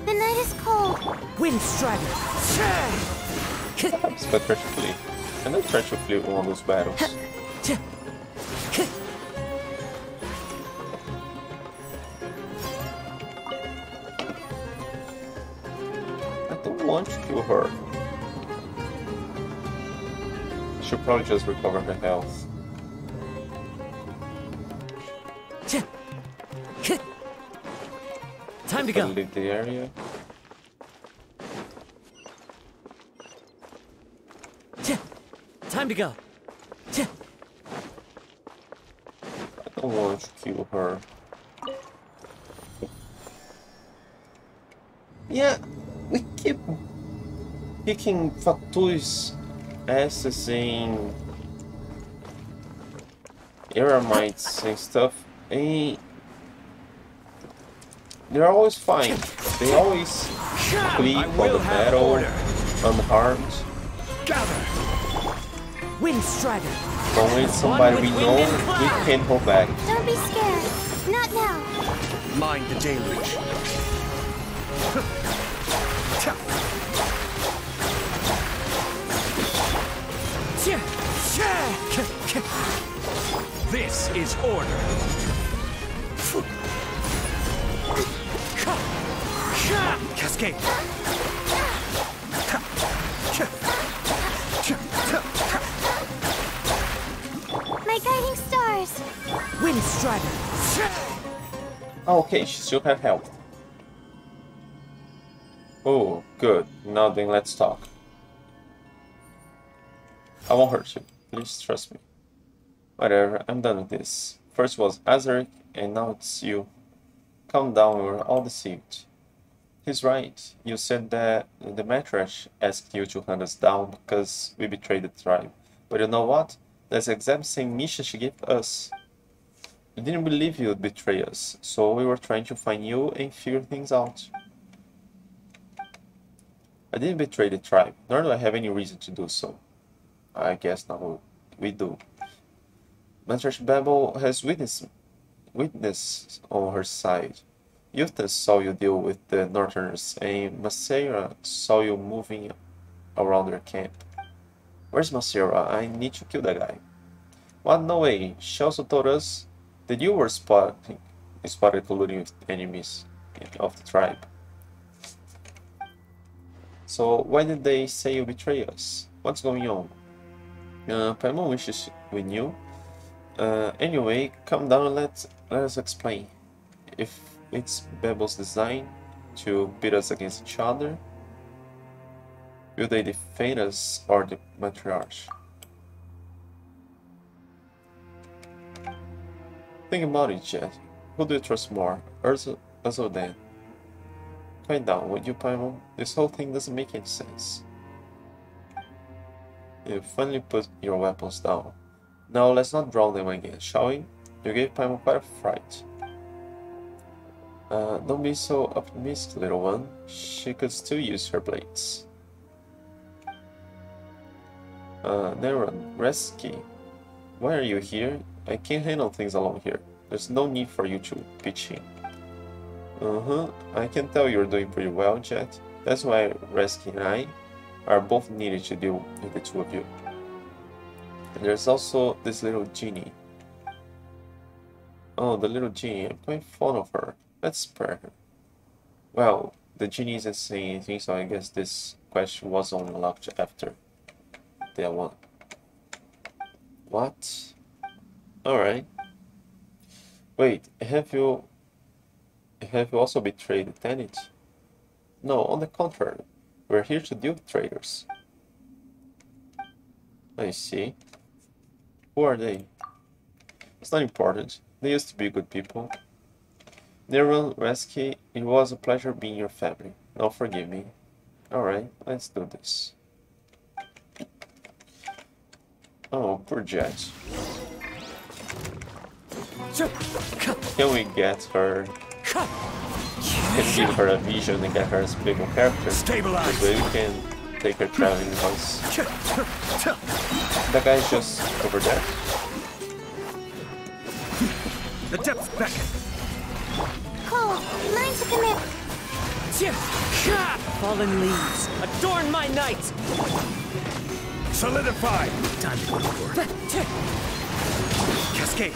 The night is cold. Wind Strider. Perhaps by Treasure Fleet. And then Treasure Fleet won those battles. I want to kill her. She'll probably just recover her health. Time to Gotta go. leave the area. Time to go. I don't want to kill her. Yeah, we keep kicking Fatui's asses in Eremites and stuff. And they're always fine. They always flee I from the have battle order. unharmed. Gather! Wind Strider. But when somebody we know, we can't hold back. Don't be scared. Not now. Mind the deluge. This is order. Cascade. My guiding stars. Wind Strider. Oh, okay, she still have health. Oh, good. Now then, let's talk. I won't hurt you. Please trust me. Whatever, I'm done with this. First was Azariq, and now it's you. Calm down, we were all deceived. He's right. You said that the Matriarch asked you to hunt us down because we betrayed the tribe. But you know what? That's the exact same mission she gave us. We didn't believe you would betray us, so we were trying to find you and figure things out. I didn't betray the tribe, nor do I have any reason to do so. I guess now we do. Matriarch Babel has witness, witness on her side. Eustace saw you deal with the Northerners, and Masera saw you moving around their camp. Where's Masera? I need to kill that guy. What? No way. She also told us that you were spotted, spotted colluding with enemies of the tribe. So why did they say you betray us? What's going on? Uh, Paimon wishes we knew. Uh, anyway, come down let, let us explain. If it's Babel's design to beat us against each other, will they defeat us or the matriarch? Think about it, Jeht. Who do you trust more, us or them? Quiet down, would you, Paimon? This whole thing doesn't make any sense. You finally put your weapons down. Now let's not draw them again, shall we? You gave Paimon quite a fright. Uh, don't be so optimistic, little one. She could still use her blades. Uh, Neron, Reski, why are you here? I can't handle things alone here. There's no need for you to pitch in. Uh-huh, I can tell you're doing pretty well, Jeht. That's why Reski and I are both needed to deal with the two of you. And there's also this little genie. Oh, the little genie. I'm quite fond of her. Let's spare her. Well, the genie isn't saying anything, so I guess this question was unlocked after that one. What? Alright. Wait, have you have you also betrayed the Tanit? No, on the contrary. We're here to deal with traitors. I see. Who are they? It's not important. They used to be good people. Neron, Reski, it was a pleasure being your family. Now forgive me. Alright, let's do this. Oh, poor Jeht. Can we get her... Can give her a vision and get her a playable character? Stabilize. This way we can take her traveling once. That guy's just over there. The depths beckon. Cole, mine to commit. Fallen leaves, adorn my night! Solidify. Time to go to work. Cascade.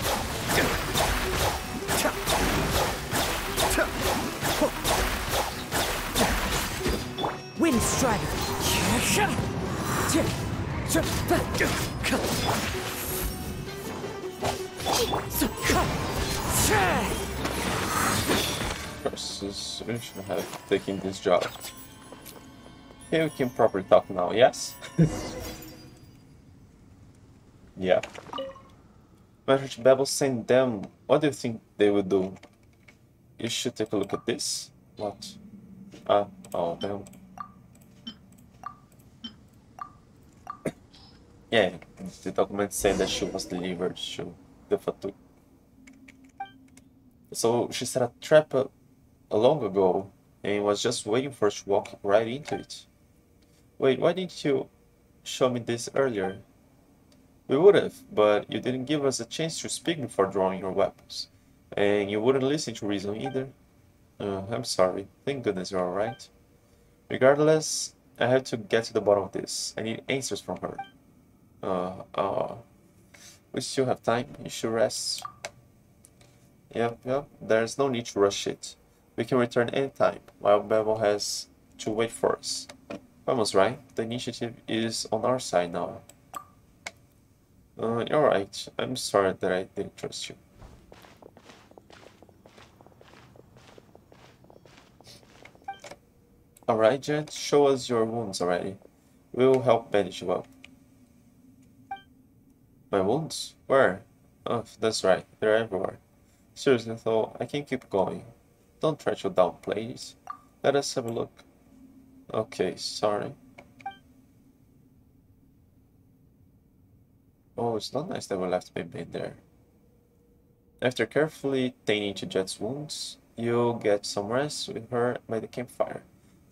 Wind strider! We should have taken this job. Okay, we can properly talk now, yes? yeah. Matter to Babel send them. What do you think they would do? You should take a look at this. What? Ah, oh, damn. yeah, the document said that she was delivered to the Fatui. So she set a trap uh, long ago and was just waiting for us to walk right into it. Wait, why didn't you show me this earlier? We would have, but you didn't give us a chance to speak before drawing your weapons. And you wouldn't listen to reason either. Uh, I'm sorry. Thank goodness you're alright. Regardless, I have to get to the bottom of this. I need answers from her. Uh, uh, we still have time. You should rest. Yep, yep. There's no need to rush it. We can return anytime, while Babel has to wait for us. Almost right. The initiative is on our side now. Uh, you're right. I'm sorry that I didn't trust you. Alright, Jeht, show us your wounds already. We'll help bandage you up. My wounds? Where? Oh, that's right. They're everywhere. Seriously though, I can't keep going. Don't try to downplay it. Let us have a look. Okay, sorry. Oh, it's not nice that we left in there. After carefully tending to Jeht's wounds, you'll get some rest with her by the campfire.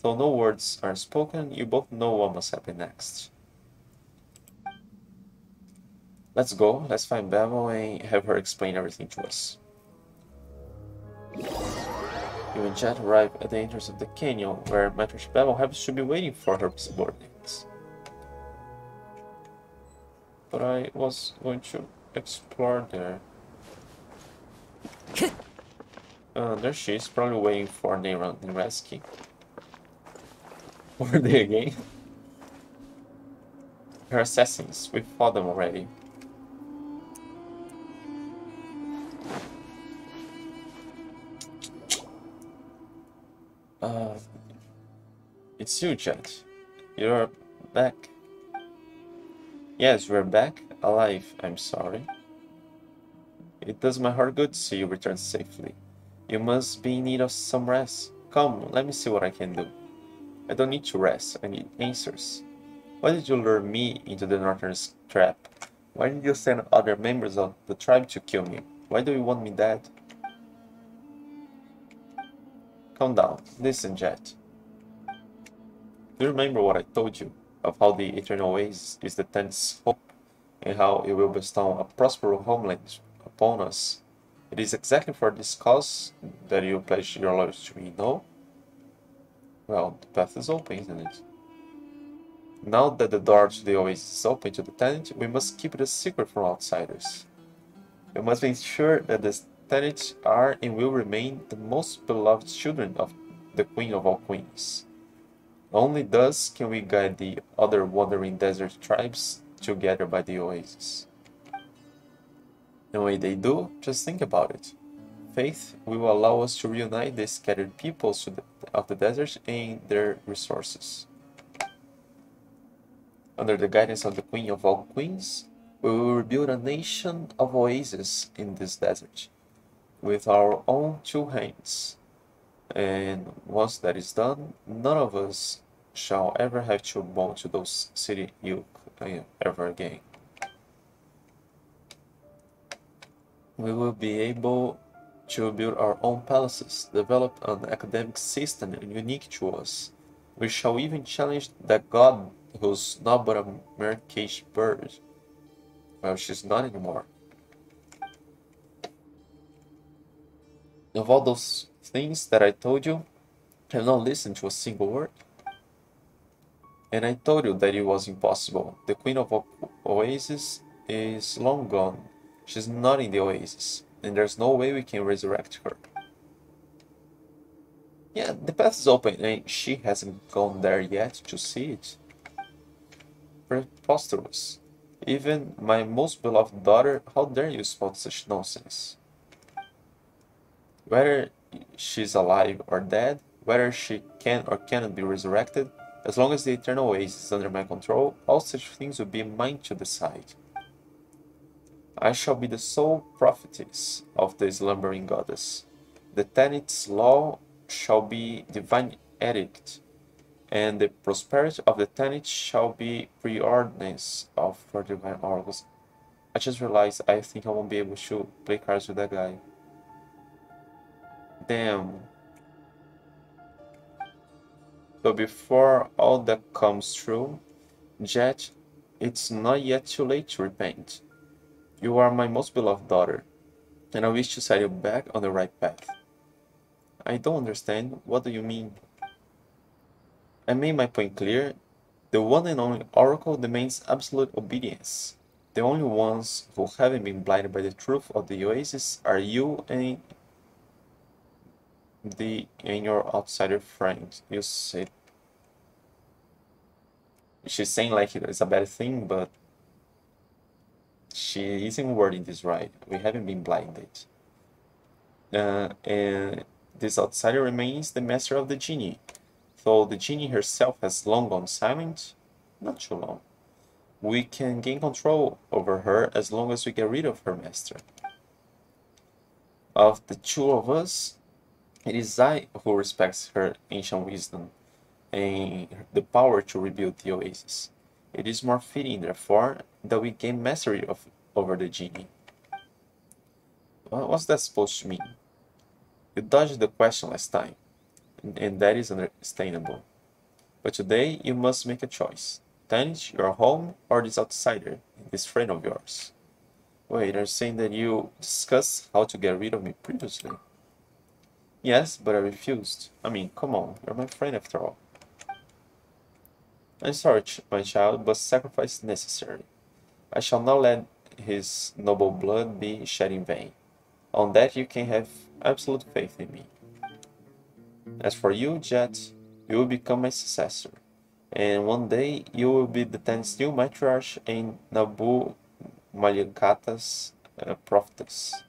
Though no words are spoken, you both know what must happen next. Let's go, let's find Babel and have her explain everything to us. You and Jeht arrive at the entrance of the canyon, where Matriarch Babel happens to be waiting for her subordinates. But I was going to explore there. Uh, there she is, probably waiting for Neyron and Reski. Were they again? Her assassins, we fought them already. Uh, it's you, Jeht. You're back. Yes, we're back, alive, I'm sorry. It does my heart good to see you return safely. You must be in need of some rest. Come, let me see what I can do. I don't need to rest, I need answers. Why did you lure me into the northern trap? Why did you send other members of the tribe to kill me? Why do you want me dead? Calm down. Listen, Jeht. Do you remember what I told you of how the Eternal Ways is the tenth's hope and how it will bestow a prosperous homeland upon us? It is exactly for this cause that you pledge your loyalty to me, no? Well, the path is open, isn't it? Now that the door to the Oasis is open to the Tanit, we must keep it a secret from outsiders. We must make sure that the tenants are and will remain the most beloved children of the Queen of all Queens. Only thus can we guide the other wandering desert tribes together by the oasis. The way they do, just think about it. Faith will allow us to reunite the scattered peoples of the desert and their resources. Under the guidance of the Queen of all Queens, we will rebuild a nation of oases in this desert with our own two hands. And once that is done, none of us shall ever have to bow to those city yoke uh, ever again. We will be able to build our own palaces, develop an academic system unique to us. We shall even challenge that god who's not but a mere caged bird. Well, she's not anymore. Of all those things that I told you, I have not listened to a single word. And I told you that it was impossible. The Queen of o Oasis is long gone. She's not in the Oasis, and there's no way we can resurrect her. Yeah, the path is open, and she hasn't gone there yet to see it. Preposterous. Even my most beloved daughter, how dare you spout such nonsense? Whether she's alive or dead, whether she can or cannot be resurrected, as long as the eternal ways is under my control, all such things will be mine to decide. I shall be the sole prophetess of the slumbering goddess. The Tanit's law shall be divine edict, and the prosperity of the Tanit shall be preordinance of her divine organs. I just realized I think I won't be able to play cards with that guy. Damn. So before all that comes true, Jeht, it's not yet too late to repent. You are my most beloved daughter, and I wish to set you back on the right path. I don't understand. What do you mean? I made my point clear. The one and only Oracle demands absolute obedience. The only ones who haven't been blinded by the truth of the Oasis are you and the and your outsider friend. You said she's saying like it's a bad thing, but she isn't wording this right. We haven't been blinded. Uh, and this outsider remains the master of the genie, though the genie herself has long gone silent, not too long. We can gain control over her as long as we get rid of her master. Of the two of us, it is I who respects her ancient wisdom and the power to rebuild the oasis. It is more fitting, therefore, that we gain mastery of, over the genie. What's that supposed to mean? You dodged the question last time, and that is understandable. But today you must make a choice. Tanit, your home, or this outsider, this friend of yours. Wait, are saying that you discussed how to get rid of me previously? Yes, but I refused. I mean, come on, you're my friend after all. I'm sorry, my child, but sacrifice is necessary. I shall not let his noble blood be shed in vain. On that you can have absolute faith in me. As for you, Jeht, you will become my successor, and one day you will be the tenth new matriarch and Nabu Malikata's uh, prophetess.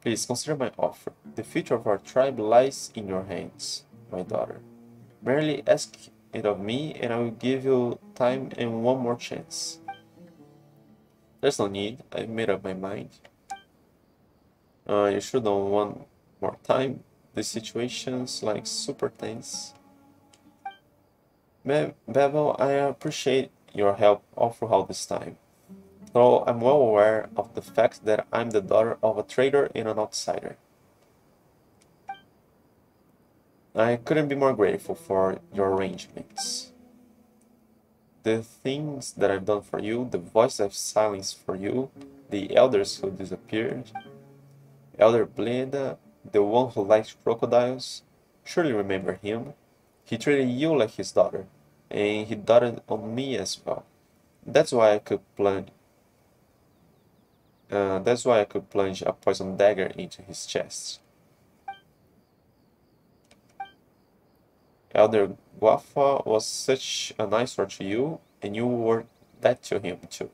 Please consider my offer. The future of our tribe lies in your hands, my daughter. Merely ask it of me, and I will give you time and one more chance. There's no need. I've made up my mind. Uh, you should know one more time. The situation's like super tense. Be Babel, I appreciate your help all throughout this time though I'm well aware of the fact that I'm the daughter of a trader and an outsider. I couldn't be more grateful for your arrangements. The things that I've done for you, the voice I've silenced for you, the elders who disappeared, Elder Bleda, the one who liked crocodiles, surely remember him. He treated you like his daughter, and he doted on me as well. That's why I could plunge uh, that's why I could plunge a poison dagger into his chest. Elder Guafa was such a nice word to you, and you were that to him too.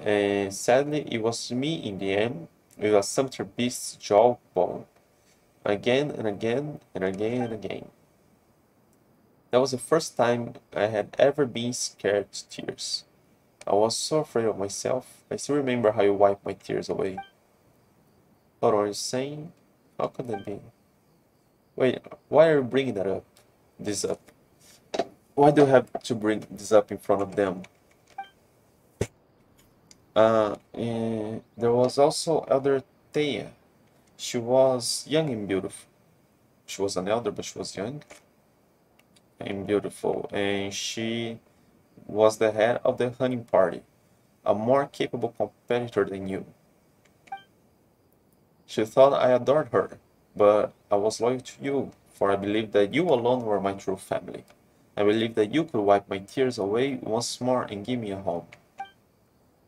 And sadly, it was me in the end with a sumpter beast's jawbone, again and again and again and again. That was the first time I had ever been scared to tears. I was so afraid of myself. I still remember how you wiped my tears away. What are you saying? How could that be? Wait, why are you bringing that up? This up? Why do you have to bring this up in front of them? Uh, eh, there was also Elder Thea. She was young and beautiful. She was an elder, but she was young and beautiful, and she was the head of the hunting party, a more capable competitor than you. She thought I adored her, but I was loyal to you, for I believed that you alone were my true family. I believed that you could wipe my tears away once more and give me a home.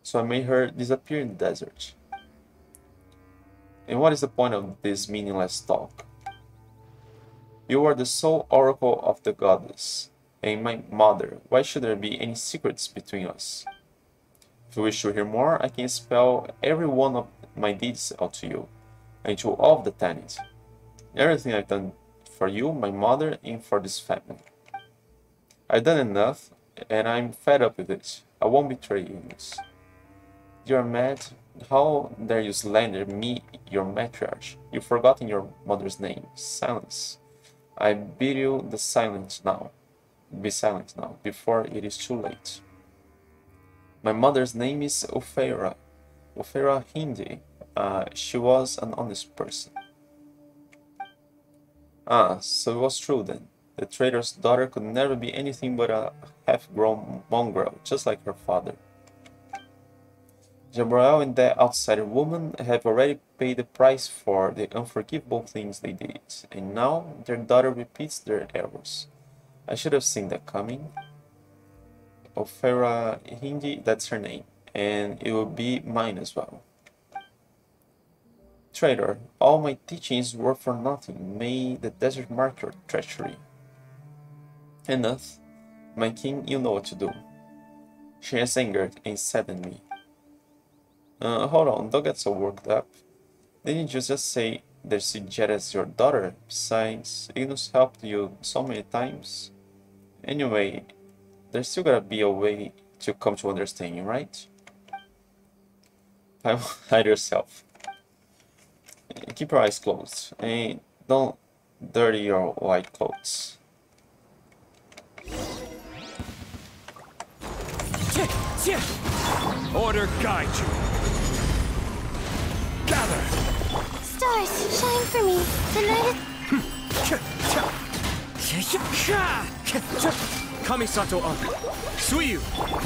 So I made her disappear in the desert. And what is the point of this meaningless talk? You are the sole oracle of the goddess, and my mother. Why should there be any secrets between us? If you wish to hear more, I can spell every one of my deeds out to you, and to all of the tenants. Everything I've done for you, my mother, and for this family. I've done enough, and I'm fed up with it. I won't betray you. You're mad? How dare you slander me, your matriarch? You've forgotten your mother's name. Silence. I bid you the silence now. Be silent now, before it is too late. My mother's name is Opheira. Opheira Hindi. Uh, she was an honest person. Ah, so it was true then. The trader's daughter could never be anything but a half-grown mongrel, just like her father. Jabrael and that outsider woman have already paid the price for the unforgivable things they did, and now their daughter repeats their errors. I should have seen that coming. Ofera Hindi, that's her name, and it will be mine as well. Traitor, all my teachings were for nothing. May the desert mark your treachery. Enough. My king, you know what to do. She has angered and saddened me. Uh, hold on, don't get so worked up. Didn't you just say that is your daughter? Besides, Ignus helped you so many times. Anyway, there's still gotta be a way to come to understanding, right? Hide yourself. Keep your eyes closed and don't dirty your white clothes. Order guide you. Gather. Stars, shine for me. The night is... Kamisato up. Suiyu.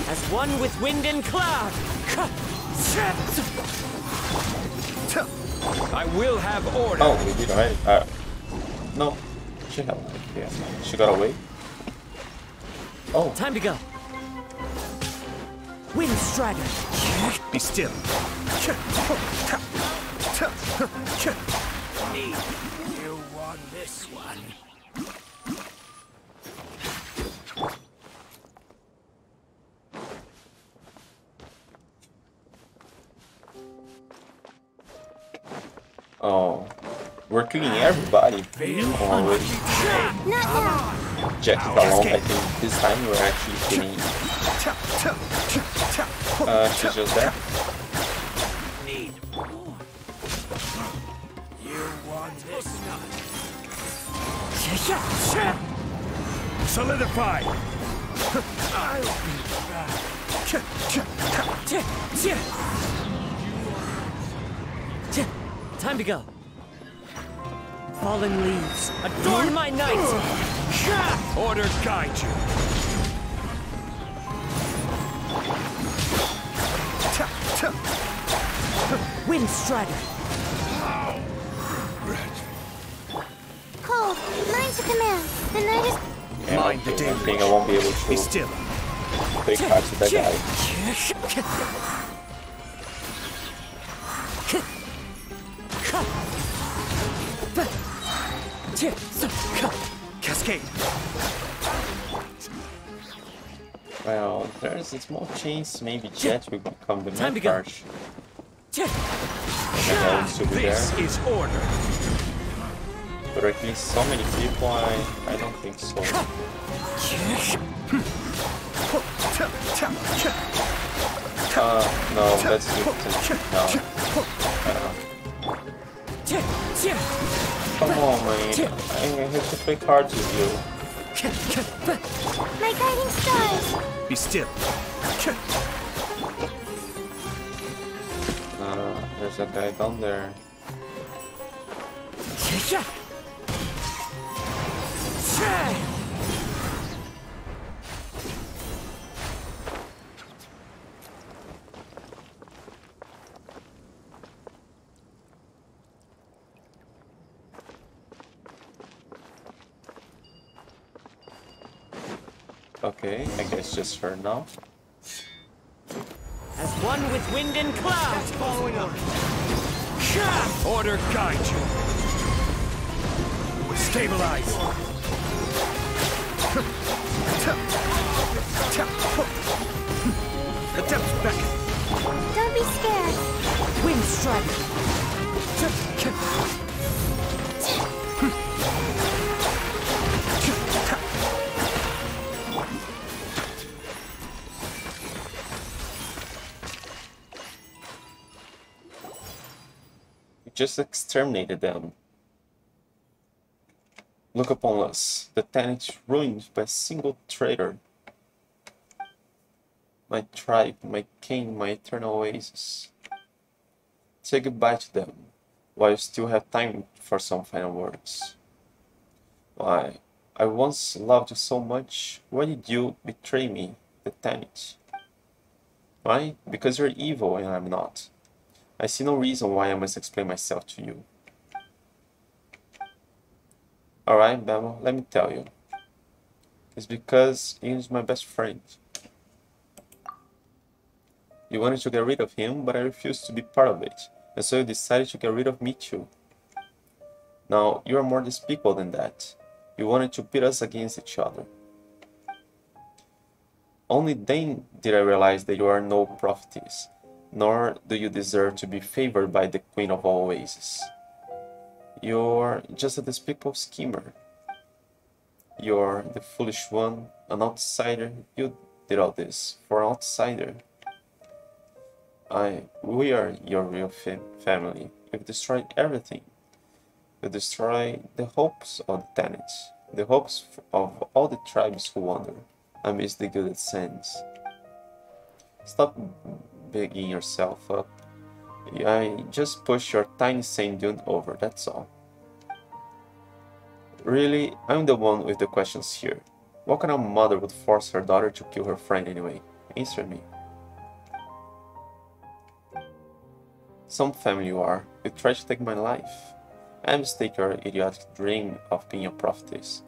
As one with wind and cloud. I will have order. Oh, we did already. Uh, no, she had yeah. She got away. Oh, Time to go. Wind Strider. Be still. You won this one. Oh, we're killing everybody. Already. Not now. Jack alone. I think this time we're actually killing. Uh, she's just there. Solidify. I'll be Time to go. Fallen leaves. Adorn my night. back. Order guide you. Wind Strider. Cold, mine to command. The night is... Yeah, Mind the think, I damage. I won't be able Be still. take cards with that guy. Cascade. Well, there's a small chance maybe Jeht will become the Time to go. charge. And I want to be This there. is order. But at least so many people, I, I don't think so. Uh, no, that's good. No. Uh, come on, man. I have to play cards with you. My guiding stars! Be still. Uh, there's a guy down there. Okay, I guess just her now. As one with wind and cloud. Following on. Order guide you. Stabilize. Attempt back. Don't be scared. Wind strike. Just exterminated them. Look upon us, the Tanit ruined by a single traitor. My tribe, my king, my eternal oasis. Say goodbye to them, while you still have time for some final words. Why, I once loved you so much, why did you betray me, the Tanit? Why? Because you're evil and I'm not. I see no reason why I must explain myself to you. Alright, Bemo, let me tell you. It's because he is my best friend. You wanted to get rid of him, but I refused to be part of it, and so you decided to get rid of me too. Now, you are more despicable than that. You wanted to pit us against each other. Only then did I realize that you are no prophetess, nor do you deserve to be favored by the Queen of all Oases. You're just a despicable schemer. You're the foolish one, an outsider. You did all this for an outsider. I, we are your real fam- family. You've destroyed everything. You destroy the hopes of the tenants, the hopes of all the tribes who wander I amidst the gilded sands. Stop bigging yourself up. I just push your tiny sand dune over, that's all. Really, I'm the one with the questions here. What kind of mother would force her daughter to kill her friend anyway? Answer me. Some family you are. You try to take my life. I mistake your idiotic dream of being a prophetess.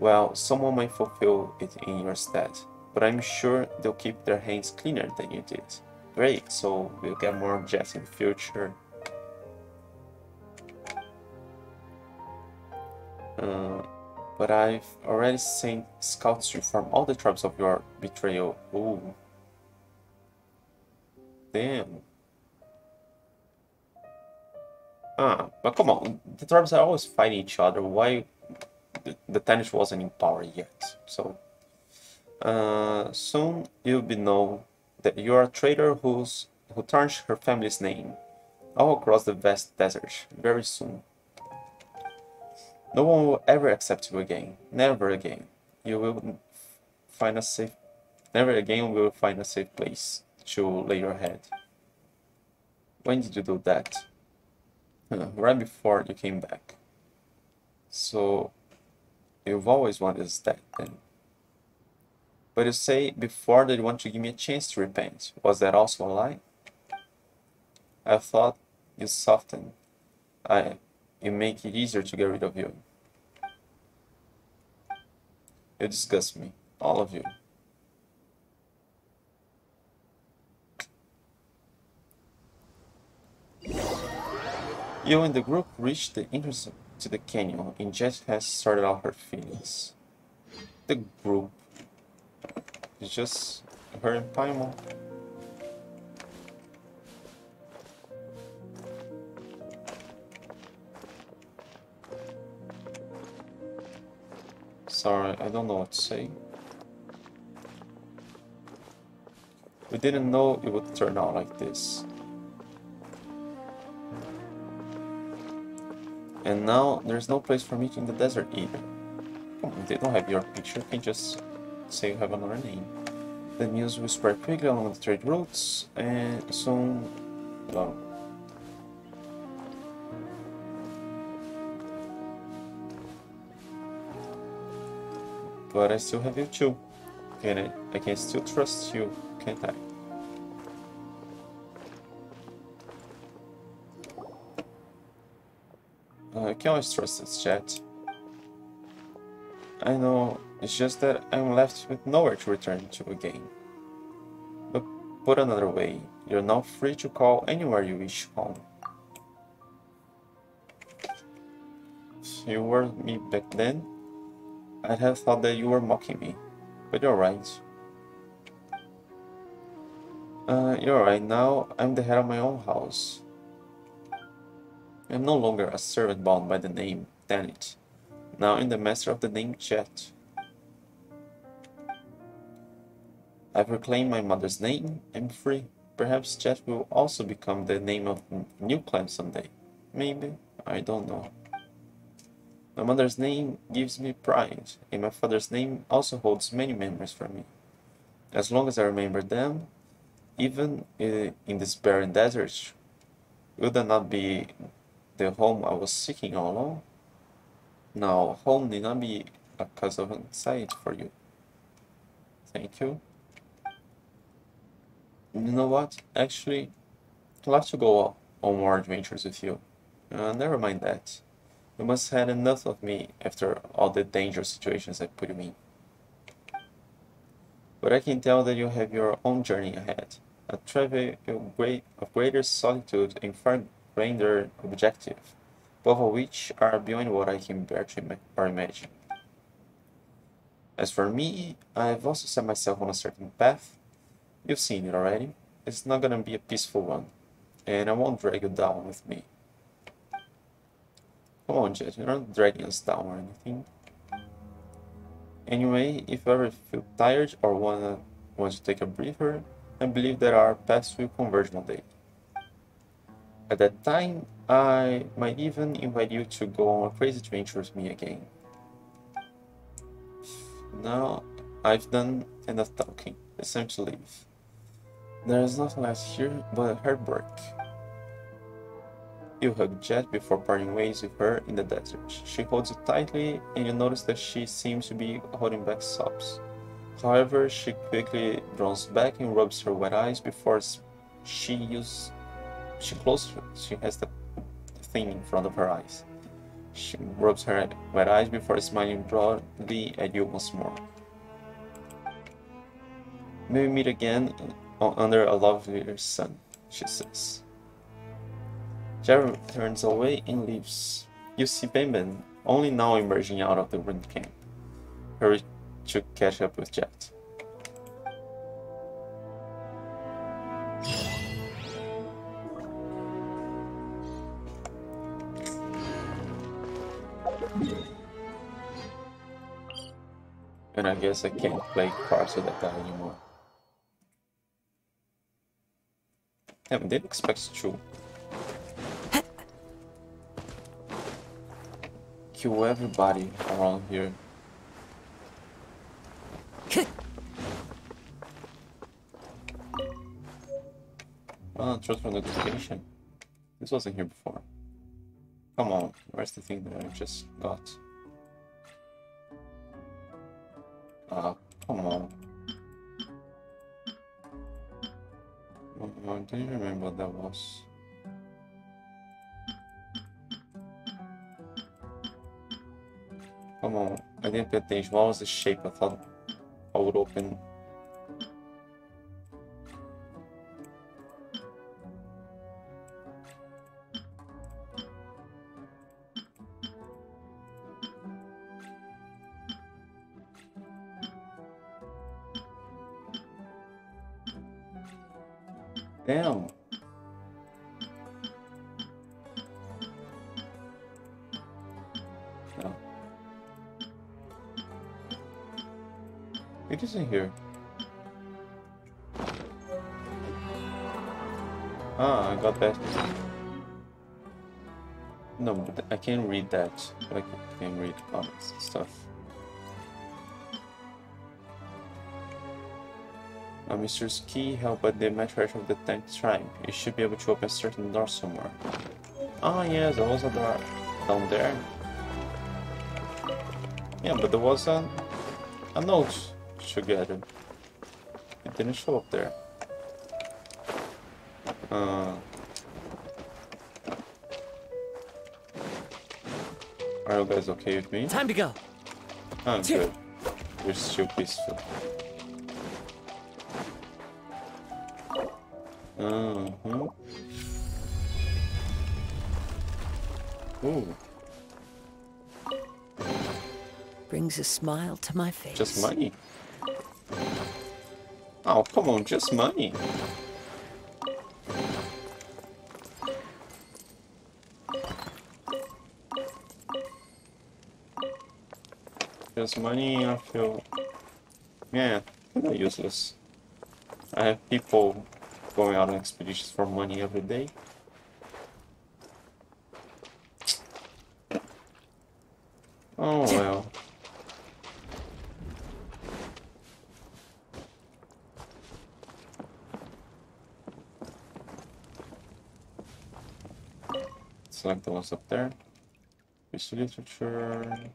Well, someone might fulfill it in your stead, but I'm sure they'll keep their hands cleaner than you did. Great, so we'll get more jets in the future. Uh, but I've already sent scouts to all the tribes of your betrayal. Ooh. Damn. Ah, but come on, the tribes are always fighting each other. Why the, the Tannish wasn't in power yet? So, uh, soon you'll be known that you're a traitor who's who tarnished her family's name all across the vast desert. Very soon. No one will ever accept you again. Never again. You will find a safe. Never again will find a safe place to lay your head. When did you do that? Right before you came back. So, you've always wanted dead then. But you say before that you want to give me a chance to repent. Was that also a lie? I thought you softened. I, you make it easier to get rid of you. You disgust me, all of you. You and the group reached the entrance to the canyon, and Jeht has started out her feelings. The group it's just very primal. Sorry, I don't know what to say. We didn't know it would turn out like this. And now there's no place for me in the desert either. Oh, they don't have your picture, you can just you have another name. The news will spread quickly along the trade routes and soon well, But I still have you too. Can I, I can still trust you, can't I? Uh, I can always trust this chat. I know, it's just that I'm left with nowhere to return to again. But put another way, you're now free to call anywhere you wish home. If you were me back then, I'd have thought that you were mocking me, but you're right. Uh, you're right, now I'm the head of my own house. I'm no longer a servant bound by the name Tanit. Now I'm the master of the name Jeht. I've reclaimed my mother's name, I'm free. Perhaps Jeht will also become the name of new clan someday. Maybe, I don't know. My mother's name gives me pride, and my father's name also holds many memories for me. As long as I remember them, even in this barren desert, would that not be the home I was seeking all along? Now, home need not be a cause of anxiety for you. Thank you. You know what? Actually, I'd love to go on more adventures with you. Uh, never mind that. You must have had enough of me after all the dangerous situations I put you in. But I can tell that you have your own journey ahead, a travel of greater solitude and far grander objective, both of which are beyond what I can bear to or imagine. As for me, I've also set myself on a certain path. You've seen it already. It's not gonna be a peaceful one, and I won't drag you down with me. Come on, Jeht, you're not dragging us down or anything. Anyway, if you ever feel tired or wanna want to take a breather, I believe that our paths will converge one day. At that time, I might even invite you to go on a crazy adventure with me again. Now, I've done enough talking. It's time to leave. There is nothing left here but a heartbreak. You hug Jeht before parting ways with her in the desert. She holds you tightly, and you notice that she seems to be holding back sobs. However, she quickly draws back and rubs her wet eyes before she uses. She closes. She has the thing in front of her eyes. She rubs her wet eyes before smiling broadly at you once more. May we meet again under a lovelier sun, she says. Jared turns away and leaves. You see Ben only now emerging out of the wind camp. Hurry to catch up with Jeht. And I guess I can't play cards with that guy anymore. Damn, didn't expect to kill everybody around here. Oh, transfer notification. This wasn't here before. Come on, where's the thing that I just got? Ah, uh, come on. Oh, I don't remember what that was. Come on, I didn't pay attention. What was the shape? I thought I would open. Damn. It isn't here. Ah, I got that. No, I can't read that. I can read comments and stuff. Uh, Mr. Ski, help by the matriarch of the tank tribe. You should be able to open a certain door somewhere. Ah, yes, there was a door down there. Yeah, but there was a, a note to get it. It didn't show up there. Uh, are you guys okay with me? Time to go. Oh, good. You're still peaceful. Uh-huh. Ooh, Brings a smile to my face. just money. Oh, come on, just money. Just money, I feel... Yeah, kinda useless. I have people going out on expeditions for money every day. Oh well. Select the ones up there. History literature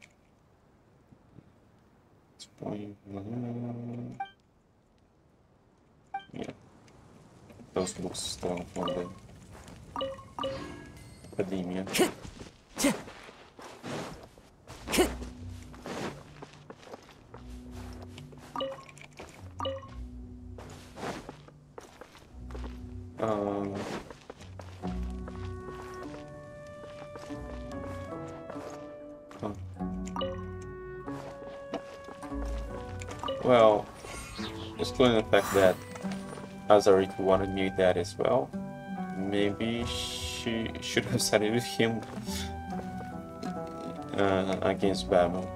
point- mhm. Yeah. Those books still from the academia. The fact that Azarita wanted me that as well, maybe she should have sided with him uh, against Batman.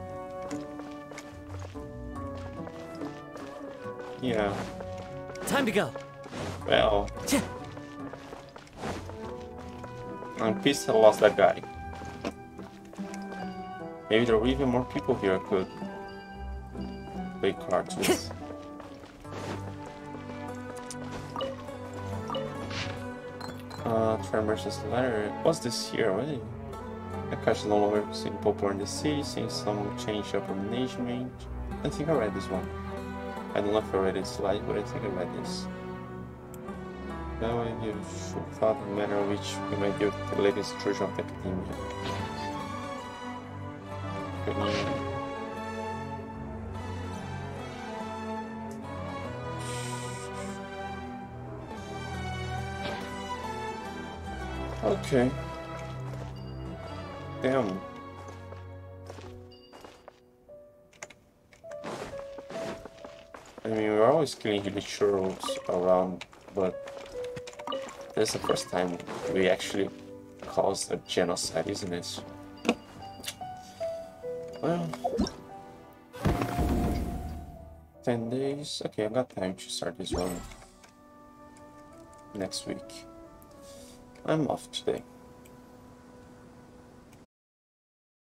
Yeah, Time to go. well, I'm pissed I lost that guy. Maybe there were even more people here I could play cards with. Tremors' letter. What's this? What is The cash no longer seem popular in the city, some change of management. I think I read this one. I don't know if I read it slide, but I think I read this. Now I give should manner in which we might give the latest version of the academia. Academia. Okay. Damn. I mean, we're always killing churros around, but this is the first time we actually caused a genocide, isn't it? Well, 10 days. Okay, I've got time to start this one next week. I'm off today.